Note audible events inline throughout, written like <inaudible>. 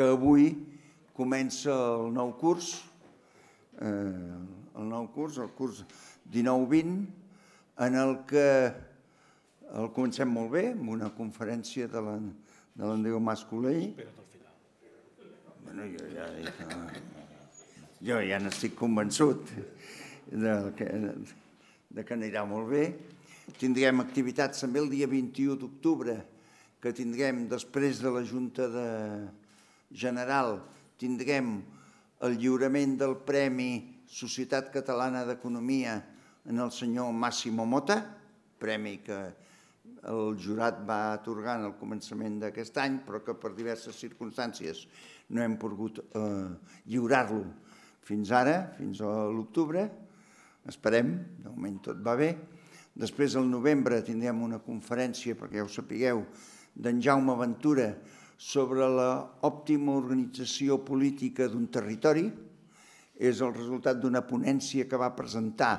que avui comença el nou curs, eh, el nou curs, el curs 19-20, en el que el comencem molt bé, amb una conferència de l'Andreu Mascolell. Espera't al final. Bueno, jo ja, jo ja n'estic convençut de que, de que anirà molt bé. Tindrem activitats també el dia 21 d'octubre, que tindrem després de la Junta de General, tindrem el lliurament del Premi Societat Catalana d'Economia en el senyor Massimo Mota, premi que el jurat va atorgar en el començament d'aquest any, però que per diverses circumstàncies no hem pogut eh, lliurar-lo fins ara, fins a l'octubre. Esperem, de moment tot va bé. Després, al novembre, tindrem una conferència, perquè ja ho sapigueu, d'en Jaume Ventura sobre l'òptima organització política d'un territori. És el resultat d'una ponència que va presentar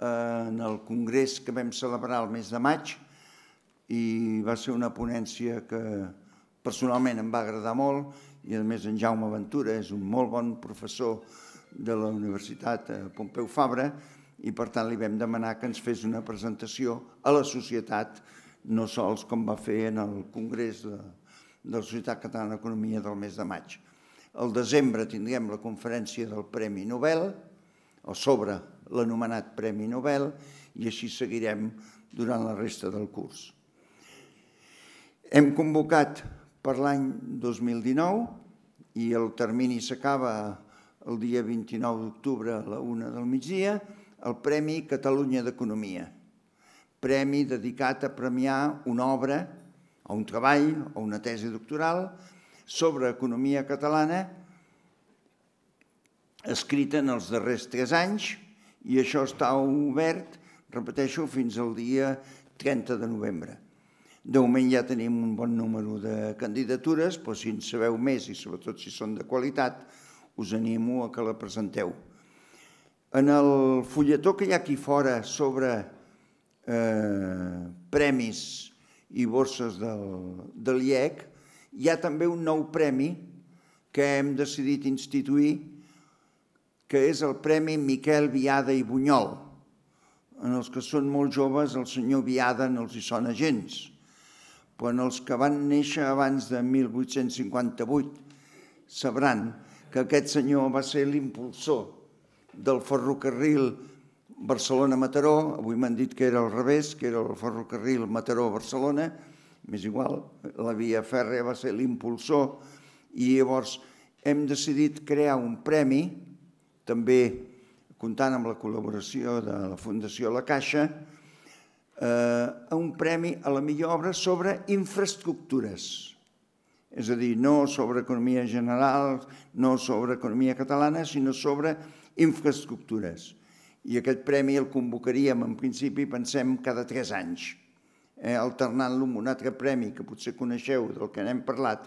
eh, en el congrés que vam celebrar el mes de maig i va ser una ponència que personalment em va agradar molt i a més en Jaume Ventura és un molt bon professor de la Universitat eh, Pompeu Fabra i per tant li vam demanar que ens fes una presentació a la societat, no sols com va fer en el Congrés de, de la Societat Catalana d'Economia del mes de maig. Al desembre tindrem la conferència del Premi Nobel, o sobre l'anomenat Premi Nobel, i així seguirem durant la resta del curs. Hem convocat per l'any 2019 i el termini s'acaba el dia 29 d'octubre a la una del migdia, el Premi Catalunya d'Economia. Premi dedicat a premiar una obra o un treball o una tesi doctoral sobre economia catalana escrita en els darrers tres anys i això està obert, repeteixo, fins al dia 30 de novembre. De moment ja tenim un bon número de candidatures, però si en sabeu més i sobretot si són de qualitat, us animo a que la presenteu. En el fulletó que hi ha aquí fora sobre eh, premis i borses del, de l'IEC, hi ha també un nou premi que hem decidit instituir, que és el Premi Miquel Viada i Bunyol. En els que són molt joves, el senyor Viada no els hi sona gens quan els que van néixer abans de 1858 sabran que aquest senyor va ser l'impulsor del ferrocarril Barcelona-Mataró, avui m'han dit que era al revés, que era el ferrocarril Mataró-Barcelona, més igual, la via fèrrea va ser l'impulsor, i llavors hem decidit crear un premi, també comptant amb la col·laboració de la Fundació La Caixa, eh, un premi a la millor obra sobre infraestructures. És a dir, no sobre economia general, no sobre economia catalana, sinó sobre infraestructures. I aquest premi el convocaríem, en principi, pensem, cada tres anys, eh, alternant-lo amb un altre premi que potser coneixeu, del que n'hem parlat,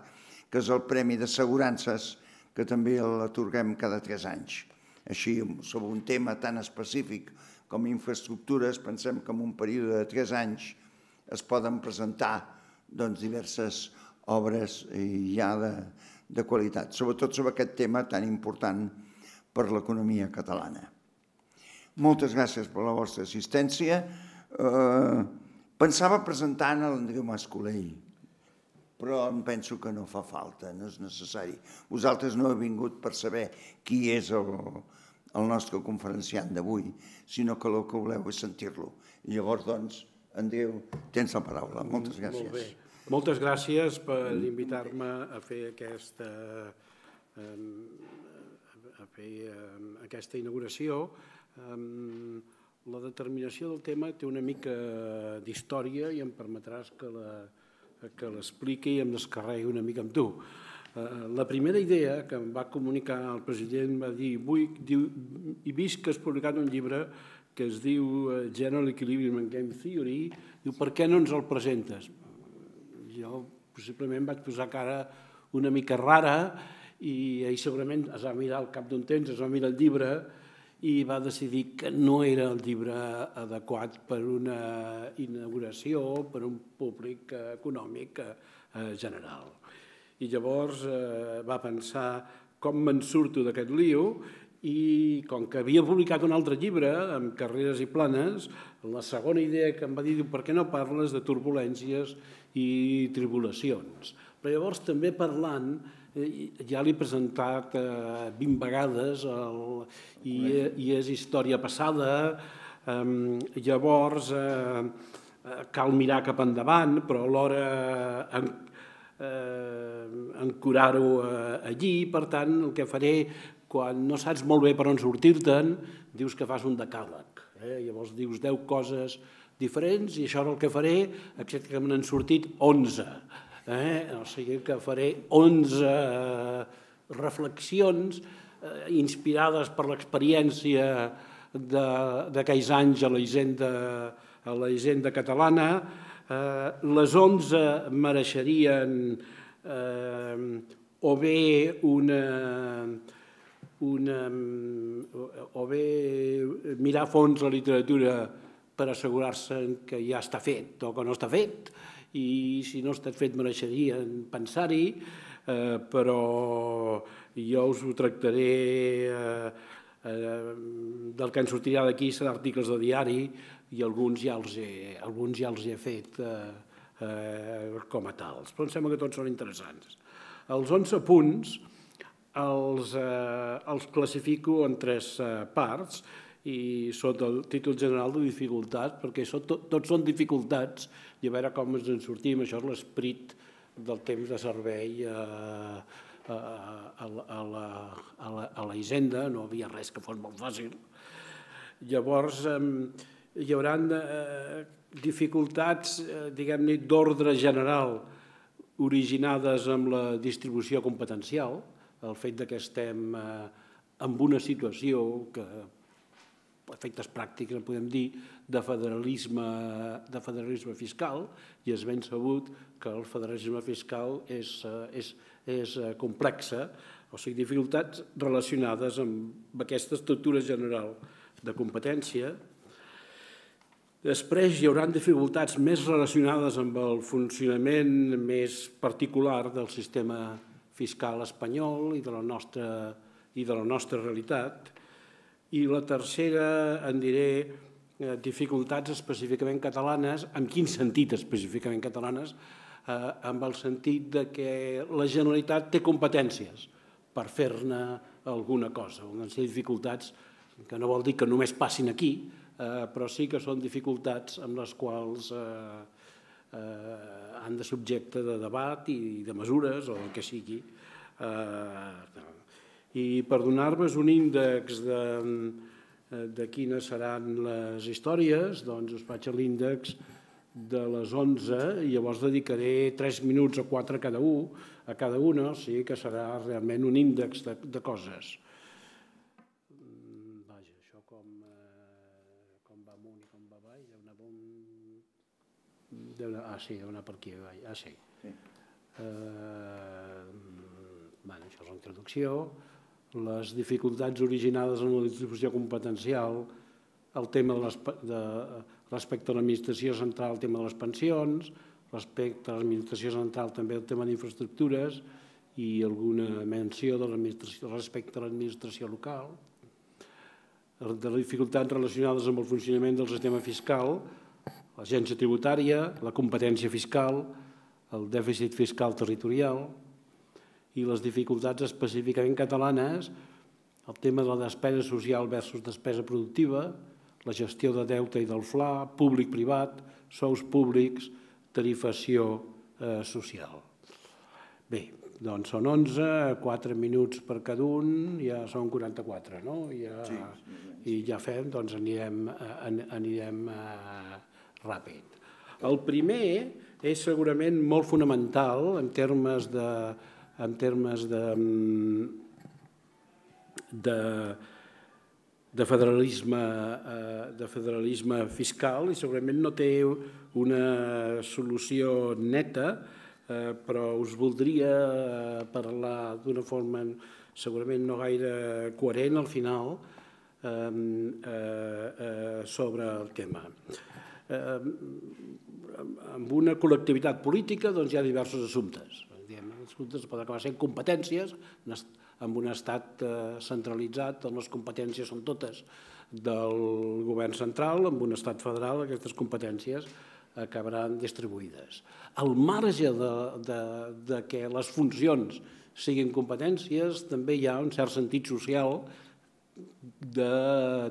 que és el Premi d'Assegurances, que també l'atorguem cada tres anys. Així, sobre un tema tan específic com infraestructures, pensem que en un període de tres anys es poden presentar doncs, diverses obres ja de, de qualitat, sobretot sobre aquest tema tan important per l'economia catalana. Moltes gràcies per la vostra assistència. Eh, pensava presentar l'Andreu Mascolell, però em penso que no fa falta, no és necessari. Vosaltres no heu vingut per saber qui és el, el nostre conferenciant d'avui, sinó que el que voleu és sentir-lo. I llavors, doncs, Andreu, tens la paraula. Moltes gràcies. Molt bé. Moltes gràcies per invitar-me a fer aquesta, a fer aquesta inauguració. La determinació del tema té una mica d'història i em permetràs que l'expliqui i em descarregui una mica amb tu. Eh, la primera idea que em va comunicar el president va dir vull, diu, he vist que has publicat un llibre que es diu eh, General Equilibrium and Game Theory, diu, per què no ens el presentes? Jo possiblement vaig posar cara una mica rara i ell segurament es va mirar al cap d'un temps, es va mirar el llibre i va decidir que no era el llibre adequat per una inauguració, per un públic econòmic eh, general. I llavors eh, va pensar com me'n surto d'aquest lío i com que havia publicat un altre llibre amb carreres i planes, la segona idea que em va dir, diu, per què no parles de turbulències i tribulacions? Però llavors també parlant, ja l'he presentat eh, 20 vegades el, i, i és història passada, eh, llavors eh, cal mirar cap endavant, però alhora en, eh, ancorar-ho eh, allí, per tant el que faré quan no saps molt bé per on sortir-te'n, dius que fas un decàleg. Eh? Llavors dius 10 coses diferents i això és el que faré, excepte que me n'han sortit 11. Eh? O sigui que faré 11 reflexions eh, inspirades per l'experiència d'aquells anys a la hisenda, a la hisenda catalana. Eh, les 11 mereixerien eh, o bé una una, o bé mirar fons la literatura per assegurar-se que ja està fet o que no està fet, i si no està fet mereixerien pensar-hi, eh, però jo us ho tractaré eh, eh, del que en sortirà d'aquí serà articles de diari i alguns ja els he, alguns ja els he fet eh, eh, com a tals, però em sembla que tots són interessants. Els 11 punts els, eh, els classifico en tres eh, parts i sota el títol general de dificultats, perquè són, tot, tots són dificultats i a veure com ens en sortim. Això és l'esperit del temps de servei a, a, a, a, la, a, la, a la hisenda, no havia res que fos molt fàcil. Llavors, eh, hi haurà eh, dificultats, eh, diguem-ne, d'ordre general originades amb la distribució competencial, el fet que estem eh, en una situació que efectes pràctics, en podem dir, de federalisme, de federalisme fiscal, i és ben sabut que el federalisme fiscal és, eh, és, és eh, complexa, o sigui, dificultats relacionades amb aquesta estructura general de competència. Després hi haurà dificultats més relacionades amb el funcionament més particular del sistema fiscal espanyol i de la nostra, i de la nostra realitat. I la tercera, en diré, eh, dificultats específicament catalanes. En quin sentit específicament catalanes? Eh, amb el sentit de que la Generalitat té competències per fer-ne alguna cosa. Unes dificultats que no vol dir que només passin aquí, eh, però sí que són dificultats amb les quals eh, eh, han de subjecte de debat i de mesures o el que sigui. Eh, I per donar-vos un índex de, de quines seran les històries, doncs us faig l'índex de les 11 i llavors dedicaré 3 minuts o 4 a cada un, a cada una, o sigui que serà realment un índex de, de coses. Una, ah, sí, una per aquí. Ah, sí. sí. Eh, bueno, això és la introducció. Les dificultats originades en la distribució competencial, el tema de, de respecte a l'administració central, el tema de les pensions, respecte a l'administració central també el tema d'infraestructures i alguna menció de respecte a l'administració local, de les dificultats relacionades amb el funcionament del sistema fiscal, l'agència tributària, la competència fiscal, el dèficit fiscal territorial i les dificultats específicament catalanes, el tema de la despesa social versus despesa productiva, la gestió de deute i del FLA, públic-privat, sous públics, tarifació eh, social. Bé, doncs són 11, 4 minuts per cada un, ja són 44, no? Ja, sí, sí, sí. I ja fem, doncs anirem, eh, anirem eh, ràpid. El primer és segurament molt fonamental en termes de, en termes de, de, de, federalisme, eh, de federalisme fiscal i segurament no té una solució neta, eh, però us voldria eh, parlar d'una forma segurament no gaire coherent al final sobre el tema amb una col·lectivitat política doncs, hi ha diversos assumptes. Assumptes poden acabar sent competències amb un estat eh, centralitzat, on les competències són totes del govern central, amb un estat federal, aquestes competències acabaran distribuïdes. Al marge de, de, de que les funcions siguin competències, també hi ha un cert sentit social de,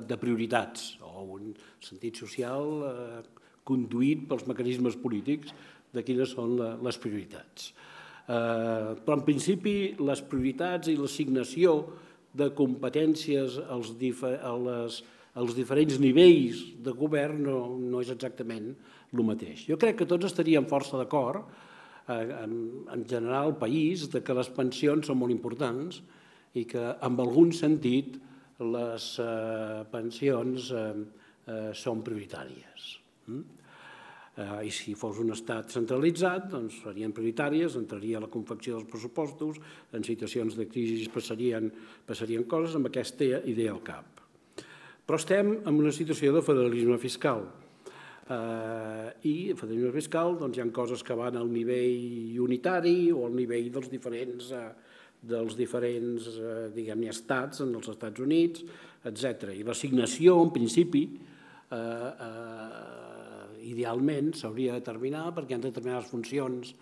de prioritats, o un sentit social eh, conduït pels mecanismes polítics de quines són les prioritats. Però en principi les prioritats i l'assignació de competències als, difer les, als diferents nivells de govern no, no és exactament el mateix. Jo crec que tots estaríem força d'acord, eh, en, en general al país, de que les pensions són molt importants i que en algun sentit les eh, pensions eh, eh, són prioritàries. Mm? Eh, I si fos un estat centralitzat, doncs serien prioritàries, entraria la confecció dels pressupostos, en situacions de crisi passarien, passarien coses amb aquesta idea al cap. Però estem en una situació de federalisme fiscal. Eh, I federalisme fiscal doncs, hi ha coses que van al nivell unitari o al nivell dels diferents, eh, dels diferents eh, diguem estats en els Estats Units, etc. I l'assignació, en principi, eh, eh, idealment s'hauria de determinar perquè hi ha determinades funcions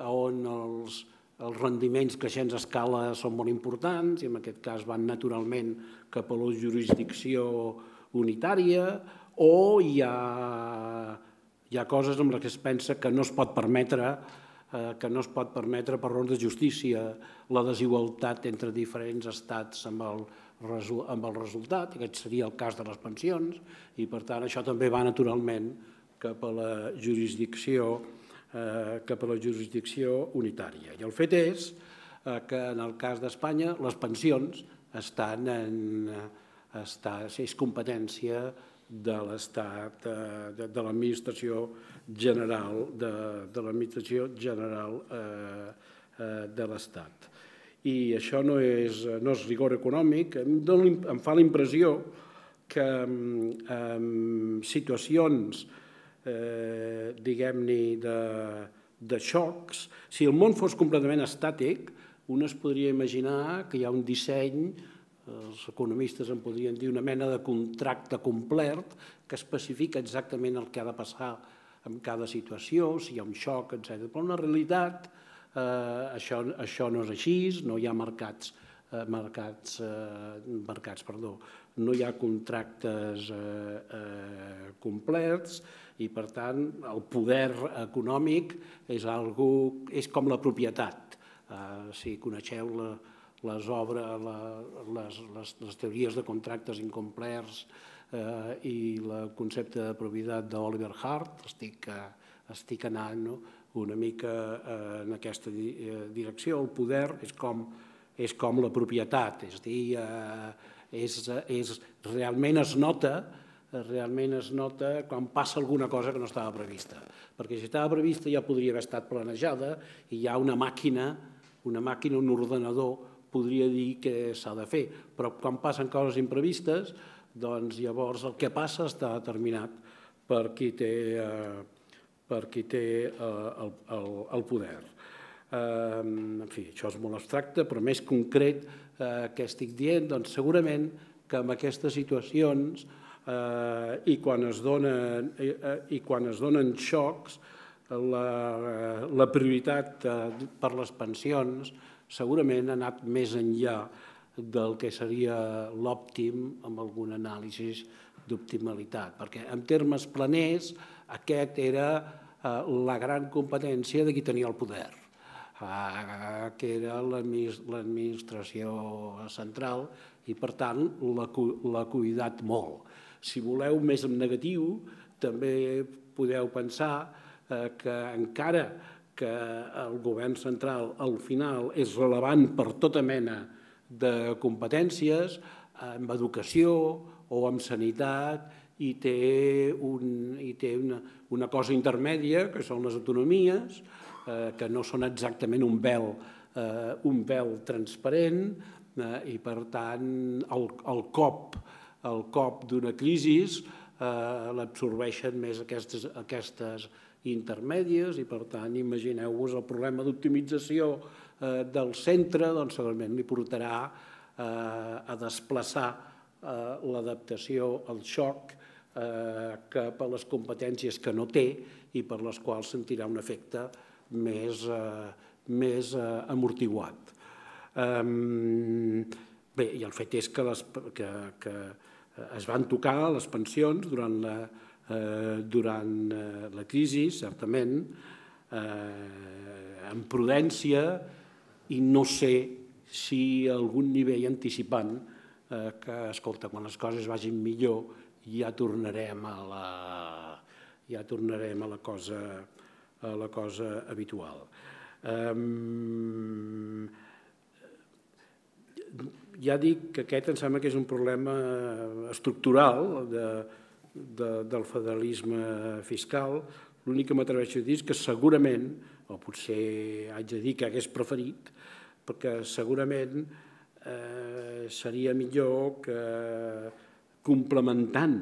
on els, els rendiments creixents a escala són molt importants i en aquest cas van naturalment cap a la jurisdicció unitària o hi ha, hi ha coses amb les que es pensa que no es pot permetre eh, que no es pot permetre per raons de justícia la desigualtat entre diferents estats amb el, amb el resultat, aquest seria el cas de les pensions, i per tant això també va naturalment cap a la jurisdicció, eh, cap a la jurisdicció unitària. I el fet és eh, que en el cas d'Espanya les pensions estan en, està, és competència de l'Estat, eh, de, de l'administració general de, de l'administració general eh, eh, de l'Estat. I això no és, no és rigor econòmic, em, fa la impressió que en situacions eh, diguem-ne, de, de xocs. Si el món fos completament estàtic, un es podria imaginar que hi ha un disseny, els economistes en podrien dir una mena de contracte complet que especifica exactament el que ha de passar en cada situació, si hi ha un xoc, etc. Però en la realitat eh, això, això no és així, no hi ha mercats, eh, mercats, eh, mercats perdó, no hi ha contractes eh, eh, complets, i per tant el poder econòmic és, algo, és com la propietat. Uh, si coneixeu la, les obres, la, les, les, les teories de contractes incomplerts eh, i el concepte de propietat d'Oliver Hart, estic, uh, estic anant no? una mica uh, en aquesta di direcció. El poder és com, és com la propietat, és dir, uh, és, és, realment es nota realment es nota quan passa alguna cosa que no estava prevista. Perquè si estava prevista ja podria haver estat planejada i hi ha una màquina, una màquina, un ordenador, podria dir què s'ha de fer. Però quan passen coses imprevistes, doncs llavors el que passa està determinat per qui té, eh, per qui té eh, el, el, el poder. Eh, en fi, això és molt abstracte, però més concret eh, que estic dient, doncs segurament que en aquestes situacions eh, i, quan es donen, eh, i quan es donen xocs, la, la prioritat eh, per les pensions segurament ha anat més enllà del que seria l'òptim amb algun anàlisi d'optimalitat, perquè en termes planers aquest era eh, la gran competència de qui tenia el poder, eh, que era l'administració central i per tant l'ha cuidat molt. Si voleu més en negatiu, també podeu pensar eh, que encara que el govern central al final és relevant per tota mena de competències, en educació o en sanitat, i té, un, i té una, una cosa intermèdia, que són les autonomies, eh, que no són exactament un vel, eh, un vel transparent, eh, i per tant el, el cop el cop d'una crisi eh, l'absorbeixen més aquestes, aquestes, intermèdies i per tant imagineu-vos el problema d'optimització eh, del centre doncs segurament li portarà eh, a desplaçar eh, l'adaptació al xoc eh, cap a les competències que no té i per les quals sentirà un efecte més, eh, més eh, amortiguat. Um, bé, i el fet és que, les, que, que es van tocar les pensions durant la, eh, durant eh, la crisi, certament, eh, amb prudència i no sé si algun nivell anticipant eh, que, escolta, quan les coses vagin millor ja tornarem a la, ja tornarem a la cosa, a la cosa habitual. Um, ja dic que aquest em sembla que és un problema estructural de, de, del federalisme fiscal. L'únic que m'atreveixo a dir és que segurament, o potser haig de dir que hagués preferit, perquè segurament eh, seria millor que complementant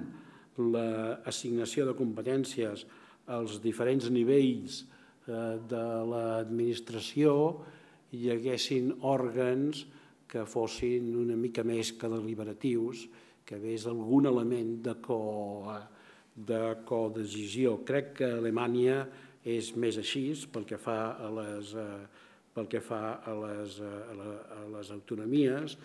l'assignació de competències als diferents nivells eh, de l'administració hi haguessin òrgans que fossin una mica més que deliberatius, que hagués algun element de, co, de. Crec que Alemanya és més així pel que fa a les, eh, pel que fa a les, eh, a, les autonomies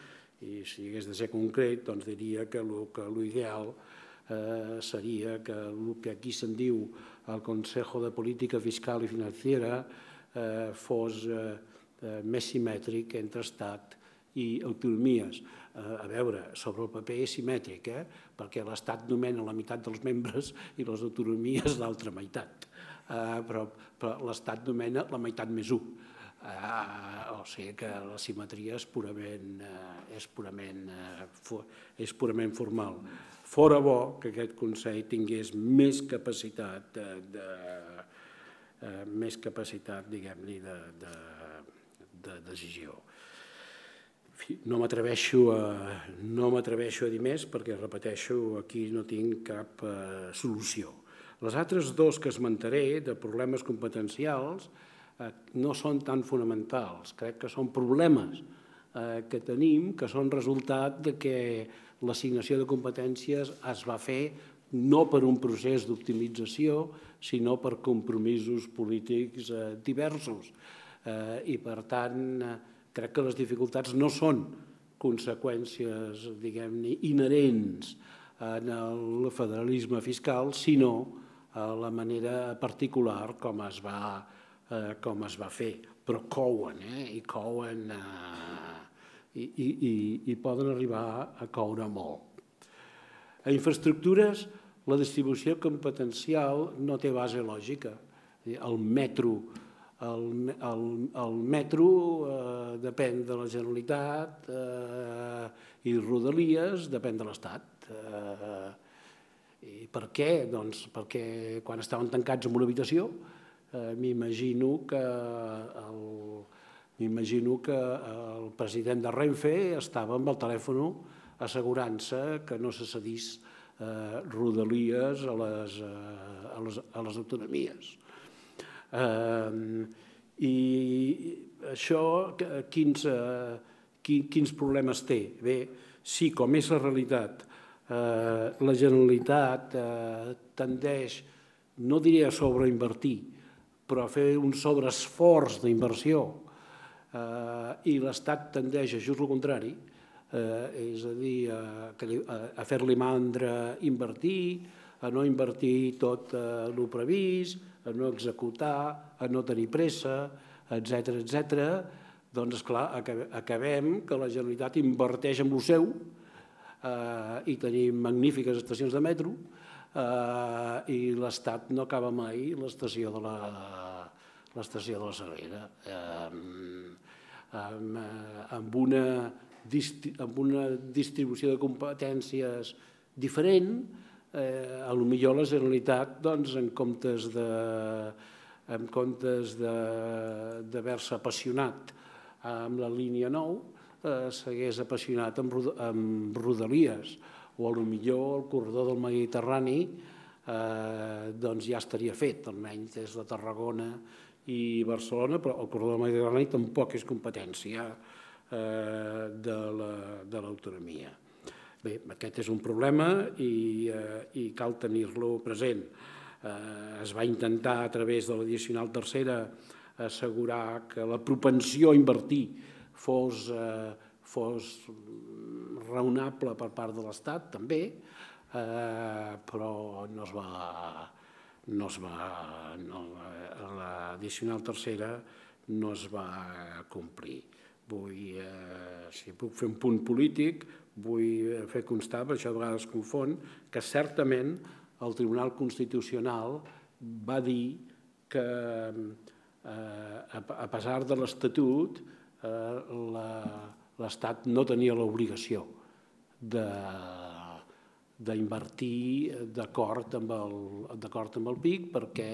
i si hagués de ser concret doncs diria que l'ideal eh, seria que el que aquí se'n diu el Consejo de Política Fiscal i Financiera eh, fos eh més simètric entre Estat i autonomies. Eh, a veure, sobre el paper és simètric, eh? perquè l'Estat nomena la meitat dels membres i les autonomies l'altra meitat. Eh, però però l'Estat nomena la meitat més un. Uh, o sigui que la simetria és purament, uh, és purament, és purament formal. Fora bo que aquest Consell tingués més capacitat de, de més capacitat, diguem-ne, de, de, de decisió. No m'atreveixo a, no m'atreveixo a dir més perquè, repeteixo, aquí no tinc cap uh, solució. Les altres dos que esmentaré, de problemes competencials, Eh, no són tan fonamentals. Crec que són problemes eh, que tenim que són resultat de que l'assignació de competències es va fer no per un procés d'optimització, sinó per compromisos polítics eh, diversos. I, per tant, crec que les dificultats no són conseqüències, diguem-ne, inherents en el federalisme fiscal, sinó a la manera particular com es va eh, com es va fer, però couen, eh? i couen, eh, i, i, i, i poden arribar a coure molt. A infraestructures, la distribució competencial no té base lògica. El metro, el, el, el metro eh, depèn de la Generalitat eh, i Rodalies depèn de l'Estat. Eh, I per què? Doncs perquè quan estaven tancats en una habitació eh, m'imagino que el, m'imagino que el president de Renfe estava amb el telèfon assegurant-se que no se cedís eh, rodalies a les, eh, a les, a les autonomies. Eh, I això quins, eh, quins problemes té? Bé, sí, com és la realitat, eh, la Generalitat eh, tendeix, no diré a sobreinvertir, però fer un sobreesforç d'inversió i l'Estat tendeix a just el contrari, eh, és a dir, a, a, a fer-li mandra invertir, a no invertir tot eh, el previst, a no executar, a no tenir pressa, etc etc. doncs, esclar, acabem que la Generalitat inverteix en el seu eh, i tenim magnífiques estacions de metro, eh, i l'Estat no acaba mai l'estació de la l'estació de la Sagrera eh, amb, amb, una, amb una distribució de competències diferent, eh, a lo millor la Generalitat, doncs, en comptes de en comptes d'haver-se apassionat amb la línia 9, eh, s'hagués apassionat amb, amb Rodalies, o a lo millor el corredor del Mediterrani eh, doncs ja estaria fet, almenys des de Tarragona i Barcelona, però el corredor mediterrani tampoc és competència eh, de l'autonomia. La, Bé, aquest és un problema i, eh, i cal tenir-lo present. Eh, es va intentar a través de l'addicional tercera assegurar que la propensió a invertir fos, eh, fos raonable per part de l'Estat, també, eh, però no es va, no es va, no, l'addicional tercera no es va complir. Vull, eh, si puc fer un punt polític, vull fer constar, per això a vegades confon, que certament el Tribunal Constitucional va dir que eh, a pesar de l'Estatut eh, l'Estat no tenia l'obligació d'invertir d'acord amb, el, amb el PIC perquè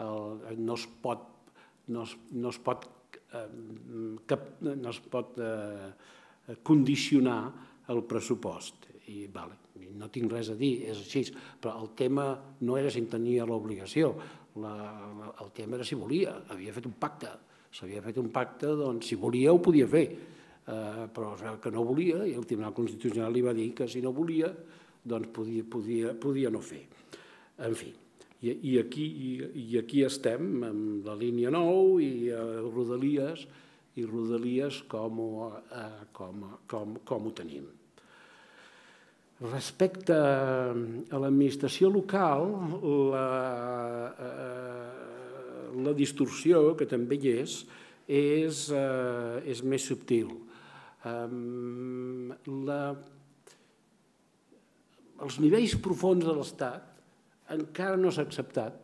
no es pot, no es, no es pot, cap, no es pot eh, condicionar el pressupost. I vale, no tinc res a dir, és així, però el tema no era si en tenia l'obligació, el tema era si volia, havia fet un pacte, s'havia fet un pacte, doncs si volia ho podia fer, eh, però que no volia i el Tribunal Constitucional li va dir que si no volia doncs podia, podia, podia no fer. En fi, i, i, aquí, i, i aquí estem amb la línia 9 i eh, Rodalies, i Rodalies com, eh, com, com, com ho tenim. Respecte a l'administració local, la, eh, la distorsió, que també hi és, és, eh, és més subtil. la, els nivells profuns de l'Estat encara no s'ha acceptat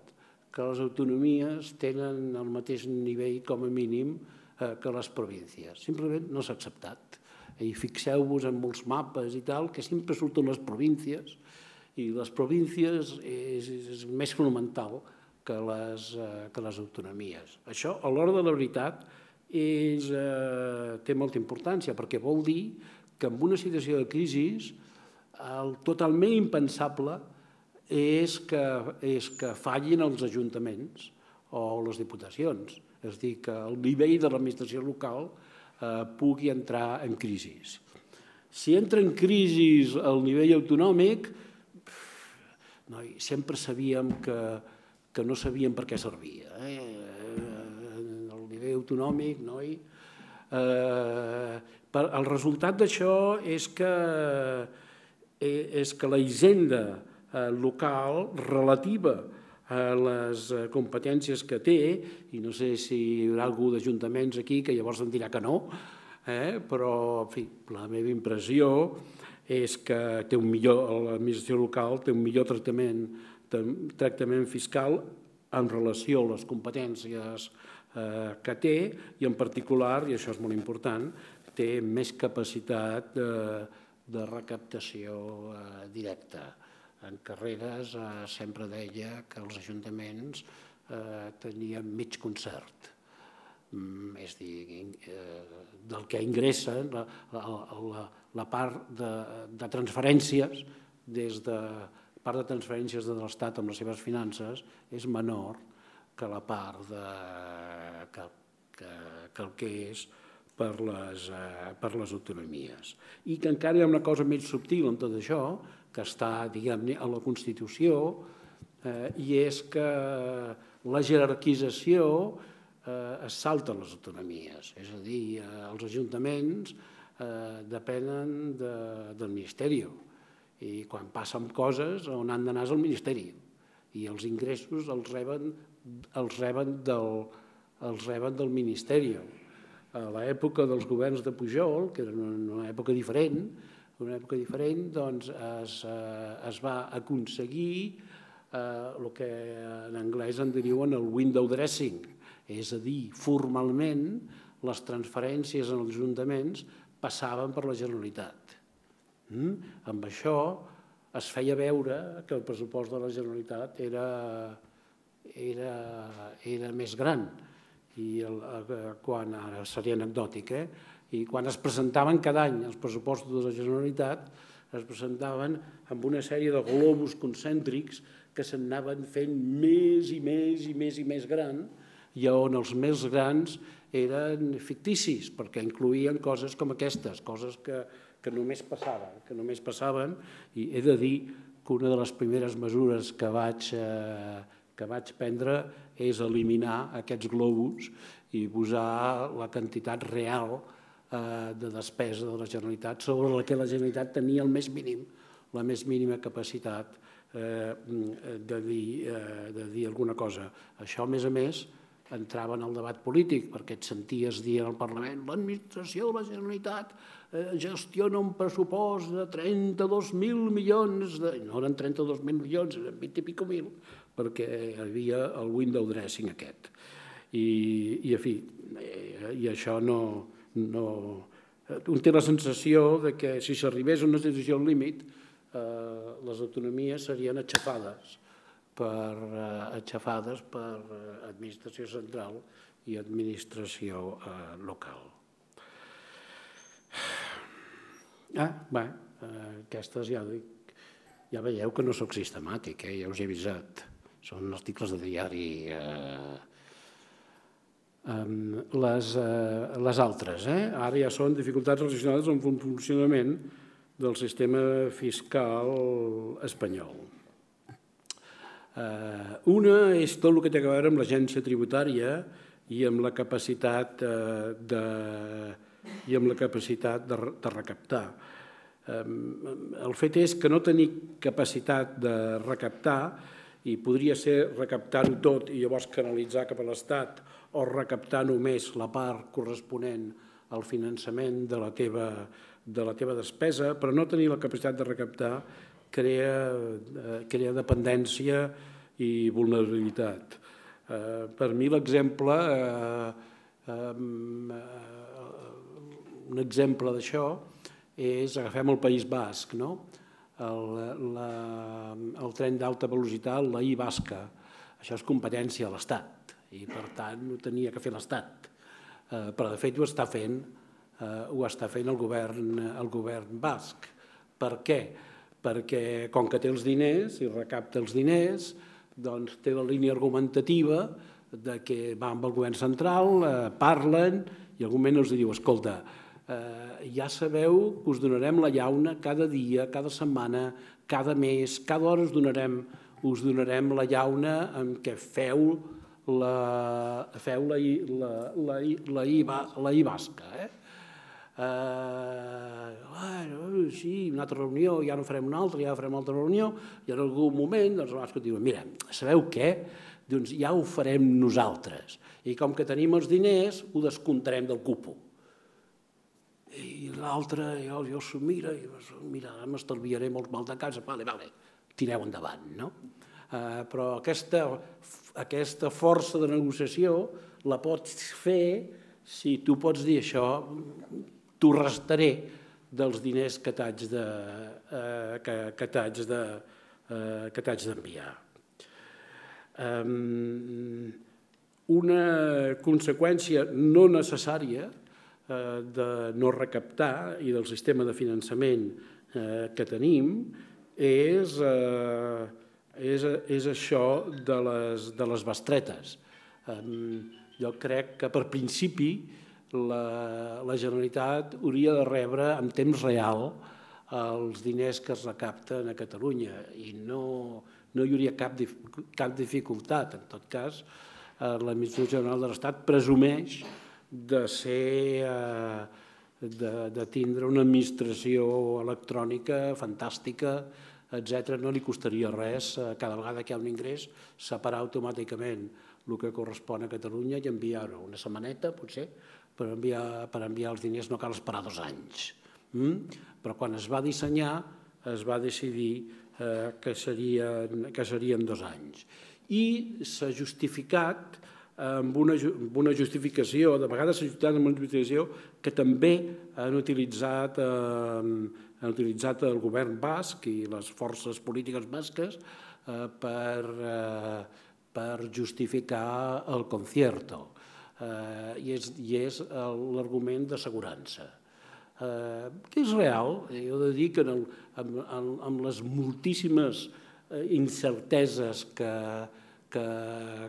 que les autonomies tenen el mateix nivell, com a mínim, eh, que les províncies. Simplement no s'ha acceptat i fixeu-vos en molts mapes i tal, que sempre surten les províncies, i les províncies és, és més fonamental que les, eh, que les autonomies. Això, a l'hora de la veritat, és, eh, té molta importància, perquè vol dir que en una situació de crisi el totalment impensable és que, és que fallin els ajuntaments o les diputacions. És a dir, que el nivell de l'administració local eh, pugui entrar en crisi. Si entra en crisi al nivell autonòmic, noi, sempre sabíem que, que no sabíem per què servia. Eh? El nivell autonòmic, noi, eh, per, el resultat d'això és que, eh, és que la hisenda eh, local relativa a les eh, competències que té, i no sé si hi haurà algú d'ajuntaments aquí que llavors em dirà que no, eh? però en fi, la meva impressió és que té un millor, l'administració local té un millor tractament, tractament fiscal en relació a les competències eh, que té i en particular, i això és molt important, té més capacitat de, de recaptació eh, directa en carreres eh, sempre deia que els ajuntaments eh, tenien mig concert. Mm, és dir, eh, del que ingressen, la, la, la part de, de transferències des de part de transferències de l'Estat amb les seves finances és menor que la part de, que, que, que el que és per les, eh, per les autonomies. I que encara hi ha una cosa més subtil en tot això, que està diguem a la Constitució, eh, i és que la jerarquització eh, es salta les autonomies, és a dir, eh, els ajuntaments eh, depenen de, del Ministeri. I quan passen coses on han d'anar és al Ministeri. I els ingressos els reben, els reben, del, els reben del Ministeri. A l'època dels governs de Pujol, que era una època diferent, en una època diferent, doncs es, eh, es va aconseguir eh, el que en anglès en diuen el window dressing, és a dir, formalment les transferències en els ajuntaments passaven per la Generalitat. Mm? Amb això es feia veure que el pressupost de la Generalitat era, era, era més gran i el, eh, quan ara seria anecdòtic, eh? I quan es presentaven cada any els pressupostos de la Generalitat, es presentaven amb una sèrie de globus concèntrics que s'anaven fent més i més i més i més gran, i on els més grans eren ficticis, perquè incluïen coses com aquestes, coses que, que només passaven, que només passaven, i he de dir que una de les primeres mesures que vaig, eh, que vaig prendre és eliminar aquests globus i posar la quantitat real de despesa de la Generalitat sobre la que la Generalitat tenia el més mínim, la més mínima capacitat eh, de, dir, eh, de dir alguna cosa. Això, a més a més, entrava en el debat polític, perquè et senties dir al Parlament l'administració de la Generalitat eh, gestiona un pressupost de 32.000 milions, de... no eren 32.000 milions, eren 20 i pico mil, perquè hi havia el window dressing aquest. I, i en fi, eh, i això no, no... Un té la sensació de que si s'arribés a una situació al límit, eh, les autonomies serien aixafades per, eh, aixafades per eh, administració central i administració eh, local. Ah, bé, eh, aquestes ja, ja veieu que no sóc sistemàtic, eh, ja us he avisat. Són articles de diari. Eh, les, eh, les altres, eh? ara ja són dificultats relacionades amb el funcionament del sistema fiscal espanyol. Eh, una és tot el que té a veure amb l'agència tributària i amb la capacitat eh, de, i amb la capacitat de, de recaptar. El fet és que no tenir capacitat de recaptar i podria ser recaptar-ho tot i llavors canalitzar cap a l'Estat o recaptar només la part corresponent al finançament de la teva, de la teva despesa, però no tenir la capacitat de recaptar crea, eh, crea dependència i vulnerabilitat. Eh, per mi l'exemple, eh, un exemple d'això és, agafem el País Basc, no? el, la, el tren d'alta velocitat, la I basca, això és competència de l'Estat i per tant ho tenia que fer l'Estat. però de fet ho està fent, ho està fent el govern, el govern basc. Per què? perquè com que té els diners i recapta els diners, doncs té la línia argumentativa de que va amb el govern central, eh, parlen i algun moment els diu, escolta, eh, ja sabeu que us donarem la llauna cada dia, cada setmana, cada mes, cada hora us donarem, us donarem la llauna en què feu la, feu la, la, la, la, la, la I basca. Eh? eh, bueno, sí, una altra reunió, ja no farem una altra, ja farem una altra reunió, i en algun moment doncs, els que diuen, mira, sabeu què? Doncs ja ho farem nosaltres. I com que tenim els diners, ho descomptarem del cupo. I l'altre, jo, jo s'ho mira, i mira, m'estalviaré molt mal de casa, vale, vale, tireu endavant, no? Eh, però aquesta, aquesta força de negociació la pots fer si tu pots dir això, t'ho restaré dels diners que t'haig de, eh, que, que de, eh, que. Um, una conseqüència no necessària eh, de no recaptar i del sistema de finançament eh, que tenim és, eh, és, és això de les, de les bestretes. Um, jo crec que per principi la, la Generalitat hauria de rebre en temps real els diners que es recapten a Catalunya i no, no hi hauria cap, cap dificultat. En tot cas, eh, l'Administració General de l'Estat presumeix de ser... Eh, de, de tindre una administració electrònica fantàstica, etc. No li costaria res, eh, cada vegada que hi ha un ingrés, separar automàticament el que correspon a Catalunya i enviar-ho una setmaneta, potser, per enviar, per enviar els diners no cal esperar dos anys. Mm? Però quan es va dissenyar es va decidir eh, que, serien, que serien dos anys. I s'ha justificat amb una, amb una justificació, de vegades s'ha justificat amb una justificació que també han utilitzat, eh, han utilitzat el govern basc i les forces polítiques basques eh, per, eh, per justificar el concierto eh, i és, i és l'argument d'assegurança. Eh, que és real, jo he de dir que en amb, amb les moltíssimes incerteses que, que,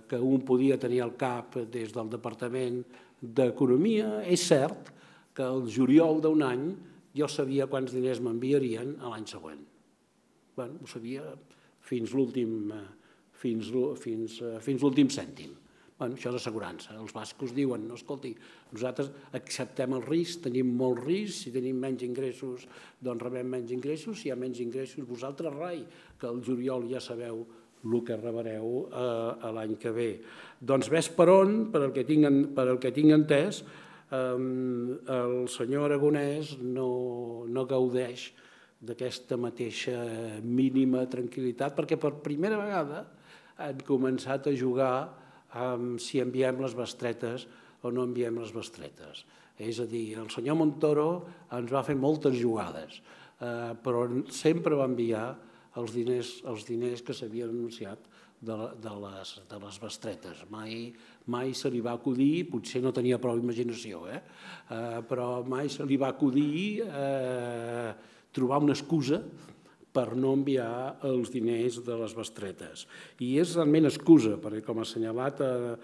que un podia tenir al cap des del Departament d'Economia. És cert que el juliol d'un any jo sabia quants diners m'enviarien a l'any següent. Bueno, ho sabia fins l'últim fins, fins, fins l'últim cèntim. Bueno, això és assegurança. Els bascos diuen, no, escolti, nosaltres acceptem el risc, tenim molt risc, si tenim menys ingressos, doncs rebem menys ingressos, si hi ha menys ingressos, vosaltres rai, que el juliol ja sabeu el que rebreu eh, l'any que ve. Doncs ves per on, per el que tinc, per el que tinc entès, eh, el senyor Aragonès no, no gaudeix d'aquesta mateixa mínima tranquil·litat, perquè per primera vegada han començat a jugar amb si enviem les bestretes o no enviem les bestretes. És a dir, el senyor Montoro ens va fer moltes jugades, eh, però sempre va enviar els diners, els diners que s'havien anunciat de, de, les, de les bestretes. Mai, mai se li va acudir, potser no tenia prou imaginació, eh? Eh, però mai se li va acudir eh, trobar una excusa per no enviar els diners de les bestretes. I és realment excusa, perquè com ha assenyalat eh,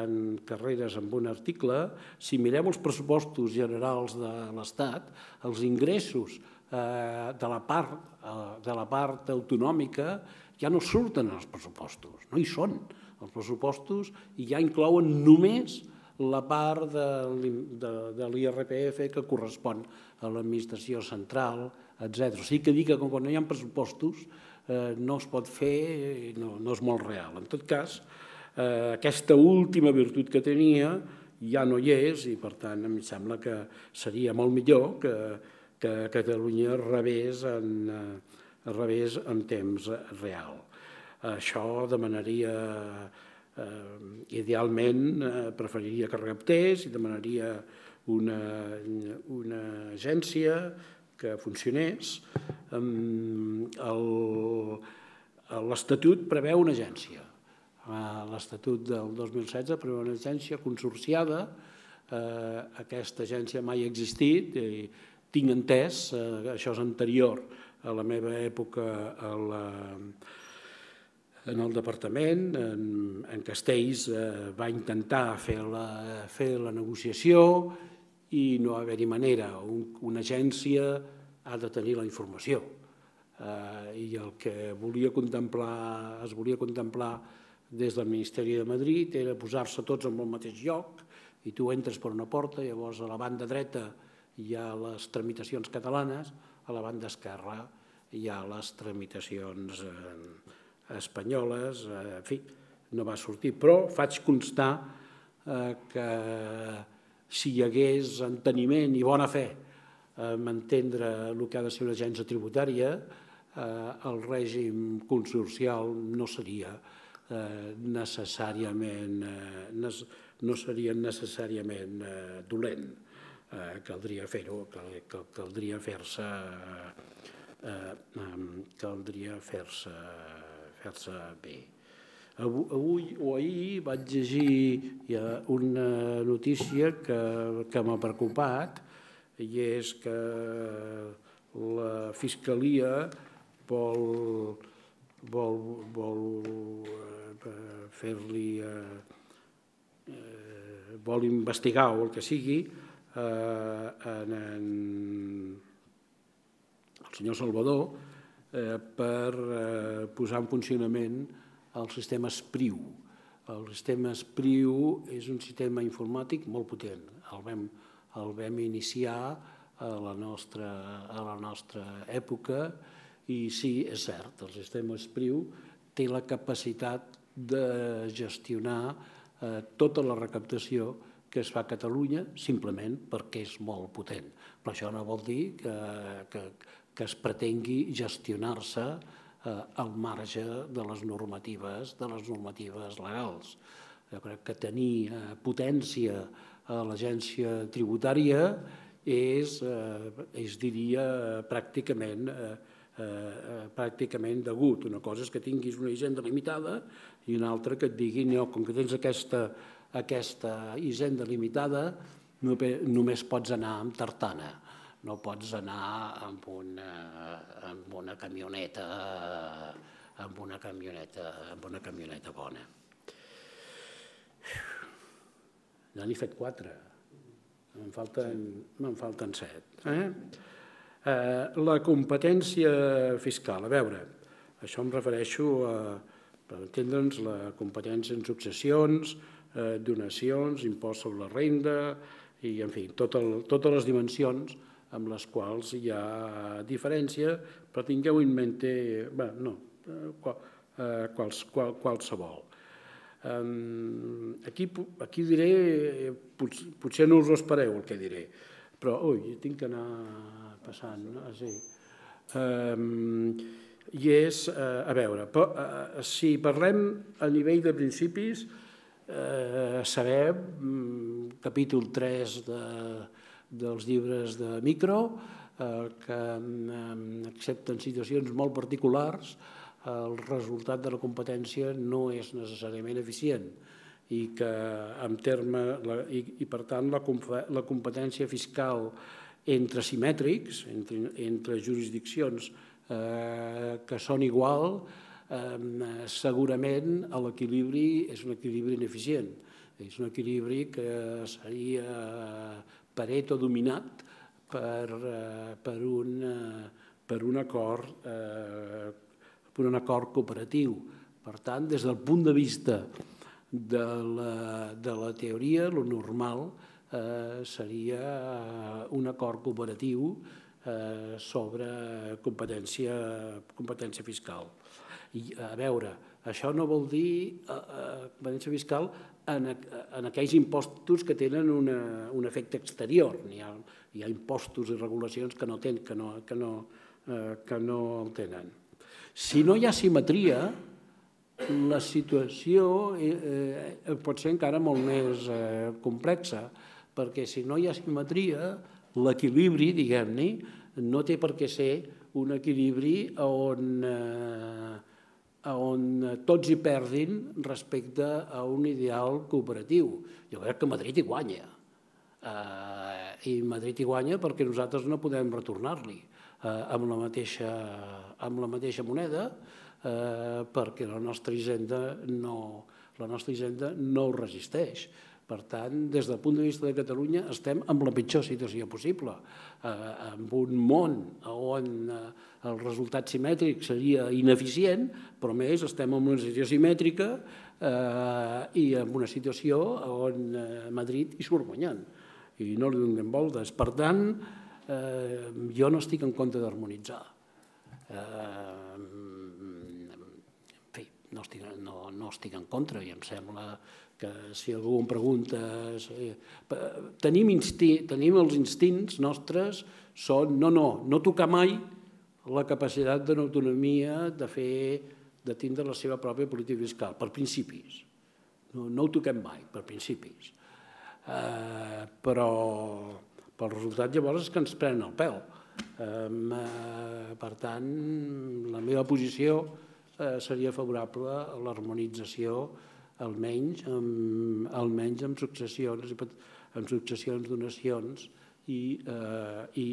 en Carreres en un article, si mirem els pressupostos generals de l'Estat, els ingressos eh, de, la part, eh, de la part autonòmica ja no surten els pressupostos, no hi són. Els pressupostos ja inclouen només la part de, de, de l'IRPF que correspon a l'administració central, etc. O sigui que dir que quan no hi ha pressupostos eh, no es pot fer, no, no és molt real. En tot cas, eh, aquesta última virtut que tenia ja no hi és i per tant em sembla que seria molt millor que, que Catalunya rebés en, eh, rebés en temps real. Això demanaria, eh, idealment, eh, preferiria que recaptés i demanaria una, una agència que funcionés. L'Estatut preveu una agència. L'Estatut del 2016 preveu una agència consorciada. Eh, aquesta agència mai ha existit i tinc entès, eh, això és anterior a la meva època a la, en el departament, en, en Castells eh, va intentar fer la, fer la negociació i no haver-hi manera. Un, una agència ha de tenir la informació eh, i el que volia contemplar, es volia contemplar des del Ministeri de Madrid era posar-se tots en el mateix lloc i tu entres per una porta, llavors a la banda dreta hi ha les tramitacions catalanes, a la banda esquerra hi ha les tramitacions eh, espanyoles, eh, en fi, no va sortir, però faig constar eh, que si hi hagués enteniment i bona fe en entendre el que ha de ser una agència tributària, el règim consorcial no seria necessàriament, no seria necessàriament dolent. Eh, caldria fer-ho, cal, cal, caldria fer-se eh, caldria fer-se fer-se bé. Avui o ahir vaig llegir una notícia que, que m'ha preocupat i és que la Fiscalia vol, vol, vol eh, fer-li eh, vol investigar o el que sigui eh, en, en el senyor Salvador eh, per eh, posar en funcionament el sistema SPRIU. El sistema SPRIU és un sistema informàtic molt potent. El vam, el vam iniciar a la, nostra, a la nostra època i sí, és cert, el sistema SPRIU té la capacitat de gestionar eh, tota la recaptació que es fa a Catalunya simplement perquè és molt potent. Però això no vol dir que, que, que es pretengui gestionar-se eh, al marge de les normatives de les normatives legals. Jo crec que tenir eh, potència a l'agència tributària és, eh, és diria, pràcticament, eh, eh, pràcticament degut. Una cosa és que tinguis una hisenda limitada i una altra que et digui no, com que tens aquesta, aquesta hisenda limitada només pots anar amb tartana no pots anar amb una, amb una camioneta amb una camioneta, amb una camioneta bona. N'he fet quatre. Me'n falten, me falten set. Eh? Eh, la competència fiscal, a veure, això em refereixo a, per entendre'ns, la competència en successions, eh, donacions, impost sobre la renda i, en fi, tot el, totes les dimensions amb les quals hi ha diferència, però tingueu en mente, bé, no, eh, qual, eh, quals, qual, qualsevol. Aquí, aquí diré, potser, potser no us ho espereu el que diré, però, ui, tinc que anar passant, no? Ah, sí. Um, I és, uh, a veure, si parlem a nivell de principis, eh, saber, mm, capítol 3 de, dels llibres de micro, eh, que eh, accepten situacions molt particulars, el resultat de la competència no és necessàriament eficient i que en terme, i, i per tant la, la competència fiscal entre simètrics, entre, entre jurisdiccions eh, que són igual, eh, segurament l'equilibri és un equilibri ineficient. És un equilibri que seria paret o dominat per, eh, per, un, eh, per un acord eh, per un acord cooperatiu. Per tant, des del punt de vista de la, de la teoria, el normal eh, seria un acord cooperatiu eh, sobre competència, competència fiscal. I, a veure, això no vol dir eh, eh, competència fiscal en, en aquells impostos que tenen una, un efecte exterior. Hi ha, hi ha impostos i regulacions que no, ten, que no, que no, eh, que no el tenen. Si no hi ha simetria, la situació eh, eh, pot ser encara molt més eh, complexa, perquè si no hi ha simetria, l'equilibri, diguem-ne, no té per què ser un equilibri on, eh, on tots hi perdin respecte a un ideal cooperatiu. Jo crec que Madrid hi guanya. Eh, I Madrid hi guanya perquè nosaltres no podem retornar-li eh, amb, la mateixa, amb la mateixa moneda eh, perquè la nostra hisenda no, la nostra hisenda no ho resisteix. Per tant, des del punt de vista de Catalunya estem en la pitjor situació possible, eh, amb un món on eh, el resultat simètric seria ineficient, però més estem en una situació simètrica eh, i en una situació on eh, Madrid hi surt guanyant i no li donem voltes. Per tant, eh, jo no estic en contra d'harmonitzar. Eh, en fi, no estic, no, no estic en contra i em sembla que si algú em pregunta... Si, tenim, insti, tenim els instints nostres, són no, no, no tocar mai la capacitat de l'autonomia de fer de tindre la seva pròpia política fiscal, per principis. No, no ho toquem mai, per principis. Eh, però però el resultat llavors és que ens prenen el pèl. Eh, per tant, la meva posició eh, seria favorable a l'harmonització almenys amb, almenys amb successions, amb successions, donacions i, eh, i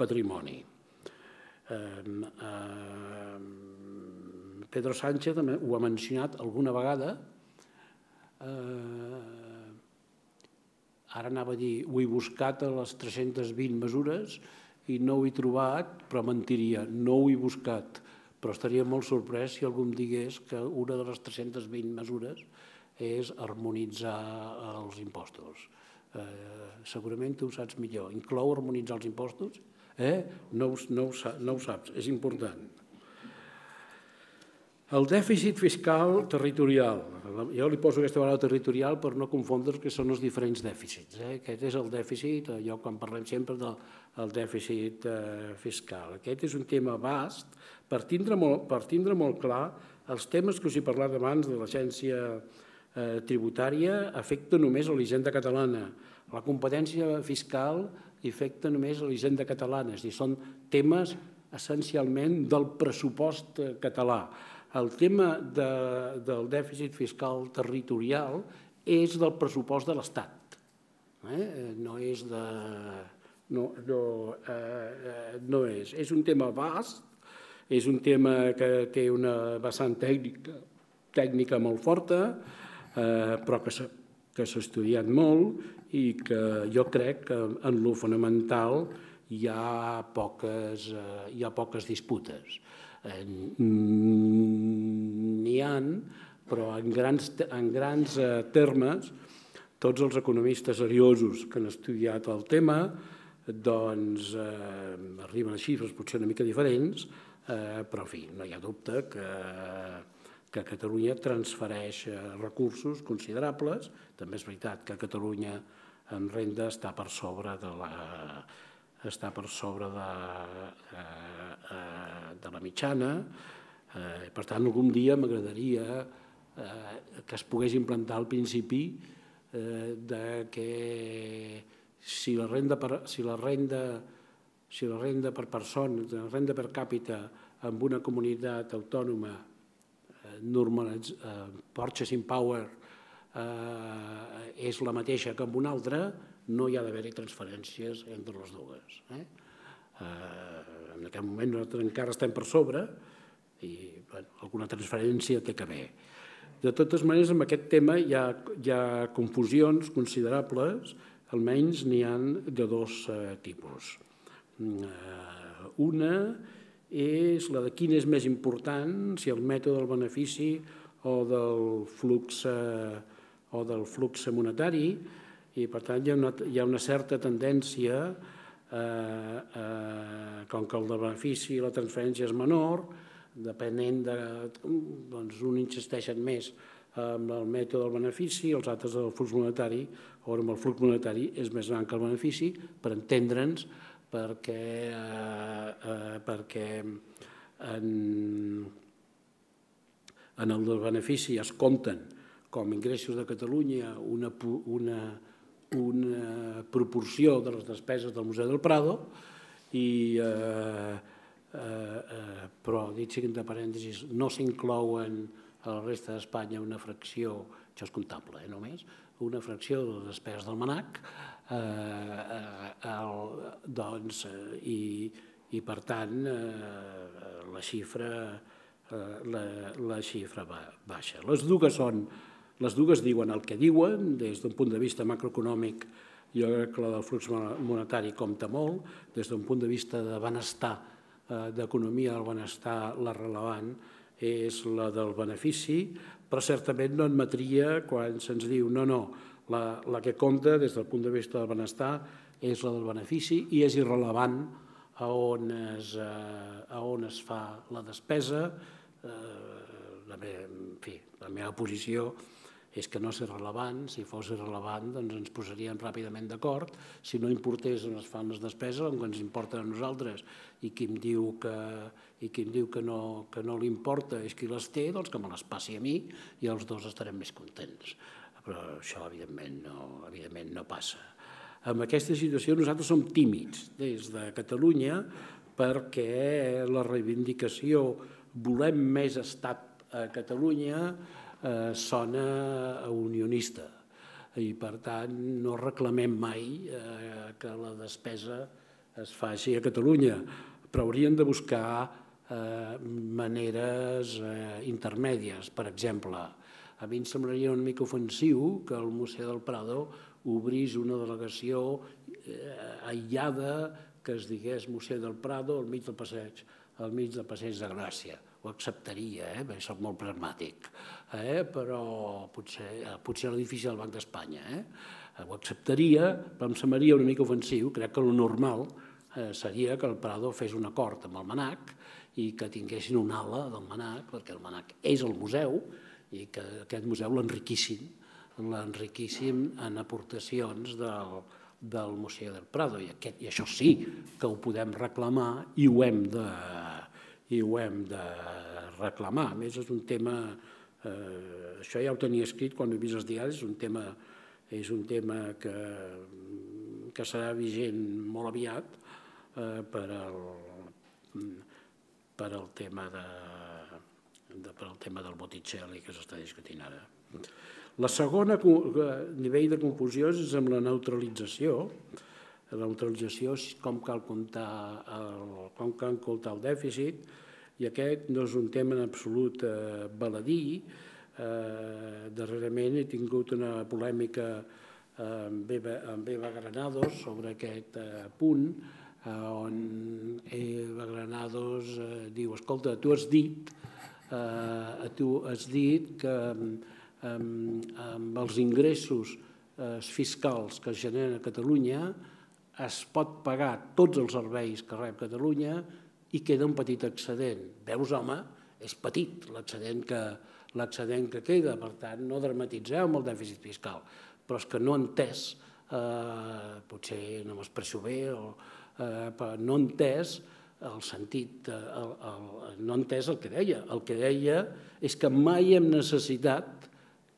patrimoni. Pedro Sánchez ho ha mencionat alguna vegada, eh, ara anava a dir, ho he buscat a les 320 mesures i no ho he trobat, però mentiria, no ho he buscat. Però estaria molt sorprès si algú em digués que una de les 320 mesures és harmonitzar els impostos. Eh, segurament tu ho saps millor. Inclou harmonitzar els impostos? Eh? No, ho, no, ho, no ho saps, és important. El dèficit fiscal territorial. Jo li poso aquesta vegada territorial per no confondre que són els diferents dèficits. Eh? Aquest és el dèficit, allò quan parlem sempre del el dèficit eh, fiscal. Aquest és un tema vast per tindre molt, per tindre molt clar els temes que us he parlat abans de l'agència eh, tributària afecta només a l'hisenda catalana. La competència fiscal afecta només a l'hisenda catalana, és dir, són temes essencialment del pressupost català el tema de, del dèficit fiscal territorial és del pressupost de l'Estat. Eh? No és de... No, no, eh, no és. És un tema vast, és un tema que té una vessant tècnica, tècnica molt forta, eh, però que s'ha estudiat molt i que jo crec que en lo fonamental hi ha poques, eh, hi ha poques disputes. Eh, N'hi han, però en grans, en grans eh, termes, tots els economistes seriosos que han estudiat el tema doncs eh, arriben a xifres potser una mica diferents, eh, però en fi, no hi ha dubte que, que Catalunya transfereix eh, recursos considerables. També és veritat que Catalunya en renda està per sobre de la, està per sobre de, eh, eh, de la mitjana. Eh, per tant, algun dia m'agradaria que es pogués implantar el principi de que si la renda per, si la renda, si la renda per persona, la renda per càpita en una comunitat autònoma eh, normalitz, eh, purchasing power eh, és la mateixa que en una altra, no hi ha d'haver-hi transferències entre les dues. Eh? Eh, en aquest moment nosaltres encara estem per sobre i bueno, alguna transferència té que haver. De totes maneres, en aquest tema hi ha, hi ha confusions considerables, almenys n'hi han de dos eh, tipus. Eh, una és la de quin és més important, si el mètode del benefici o del flux, eh, o del flux monetari, i per tant hi ha una, hi ha una certa tendència, eh, eh, com que el de benefici i la transferència és menor, depenent de... Doncs un insisteixen més amb el mètode del benefici, els altres del flux monetari, o amb el flux monetari és més gran que el benefici, per entendre'ns, perquè, eh, eh, perquè en, en el del benefici es compten com ingressos de Catalunya una, una, una proporció de les despeses del Museu del Prado, i, eh, eh, eh, però, dit sigui entre parèntesis, no s'inclouen a la resta d'Espanya una fracció, això és comptable eh, només, una fracció de les despeses del MANAC, eh, eh, el, doncs, eh, i, i per tant eh, la xifra, eh, la, la xifra baixa. Les dues són les dues diuen el que diuen, des d'un punt de vista macroeconòmic, jo crec que la del flux monetari compta molt, des d'un punt de vista de benestar, eh, d'economia del benestar, la relevant és la del benefici, però certament no admetria quan se'ns diu no, no, la, la que compta des del punt de vista del benestar és la del benefici i és irrelevant a on es, eh, a on es fa la despesa. Eh, la, meva, en fi, la meva posició és que no és irrelevant, si fos irrelevant doncs ens posaríem ràpidament d'acord, si no importés on es fan les despeses, on ens importa a nosaltres, i qui em diu que, i qui em diu que no, que no li importa és qui les té, doncs que me les passi a mi i els dos estarem més contents. Però això evidentment no, evidentment no passa. En aquesta situació nosaltres som tímids des de Catalunya perquè la reivindicació volem més estat a Catalunya eh, sona unionista i per tant no reclamem mai eh, que la despesa es faci a Catalunya, però haurien de buscar eh, maneres eh, intermèdies. Per exemple, a mi em semblaria una mica ofensiu que el Museu del Prado obrís una delegació eh, aïllada que es digués Museu del Prado al mig del passeig, al mig del passeig de Gràcia ho acceptaria, eh? perquè soc molt pragmàtic, eh? però potser, eh, potser l'edifici del Banc d'Espanya. Eh? Ho acceptaria, però em semblaria una mica ofensiu. Crec que el normal eh, seria que el Prado fes un acord amb el MANAC i que tinguessin una ala del MANAC, perquè el MANAC és el museu, i que aquest museu l'enriquissin, l'enriquissin en aportacions del, del Museu del Prado. I, aquest, I això sí que ho podem reclamar i ho hem de, i ho hem de reclamar. A més, és un tema, eh, això ja ho tenia escrit quan he vist els diaris, és un tema, és un tema que, que serà vigent molt aviat eh, per, al, per al tema de, de, per al tema del Botticelli que s'està discutint ara. La segona nivell de confusió és amb la neutralització. La neutralització és com cal comptar el, com cal comptar el dèficit, i aquest no és un tema en absolut eh, baladí. Eh, darrerament he tingut una polèmica eh, amb, Eva, amb Eva Granados sobre aquest eh, punt, eh, on Eva Granados eh, diu, escolta, tu has dit, eh, tu has dit que eh, amb els ingressos eh, fiscals que es generen a Catalunya es pot pagar tots els serveis que rep Catalunya i queda un petit excedent. Veus, home, és petit l'excedent que, l'excedent que queda, per tant, no dramatitzeu amb el dèficit fiscal. Però és que no entès, eh, potser no m'expresso bé, o, eh, no entès el sentit, eh, el, el, no entès el que deia. El que deia és que mai hem necessitat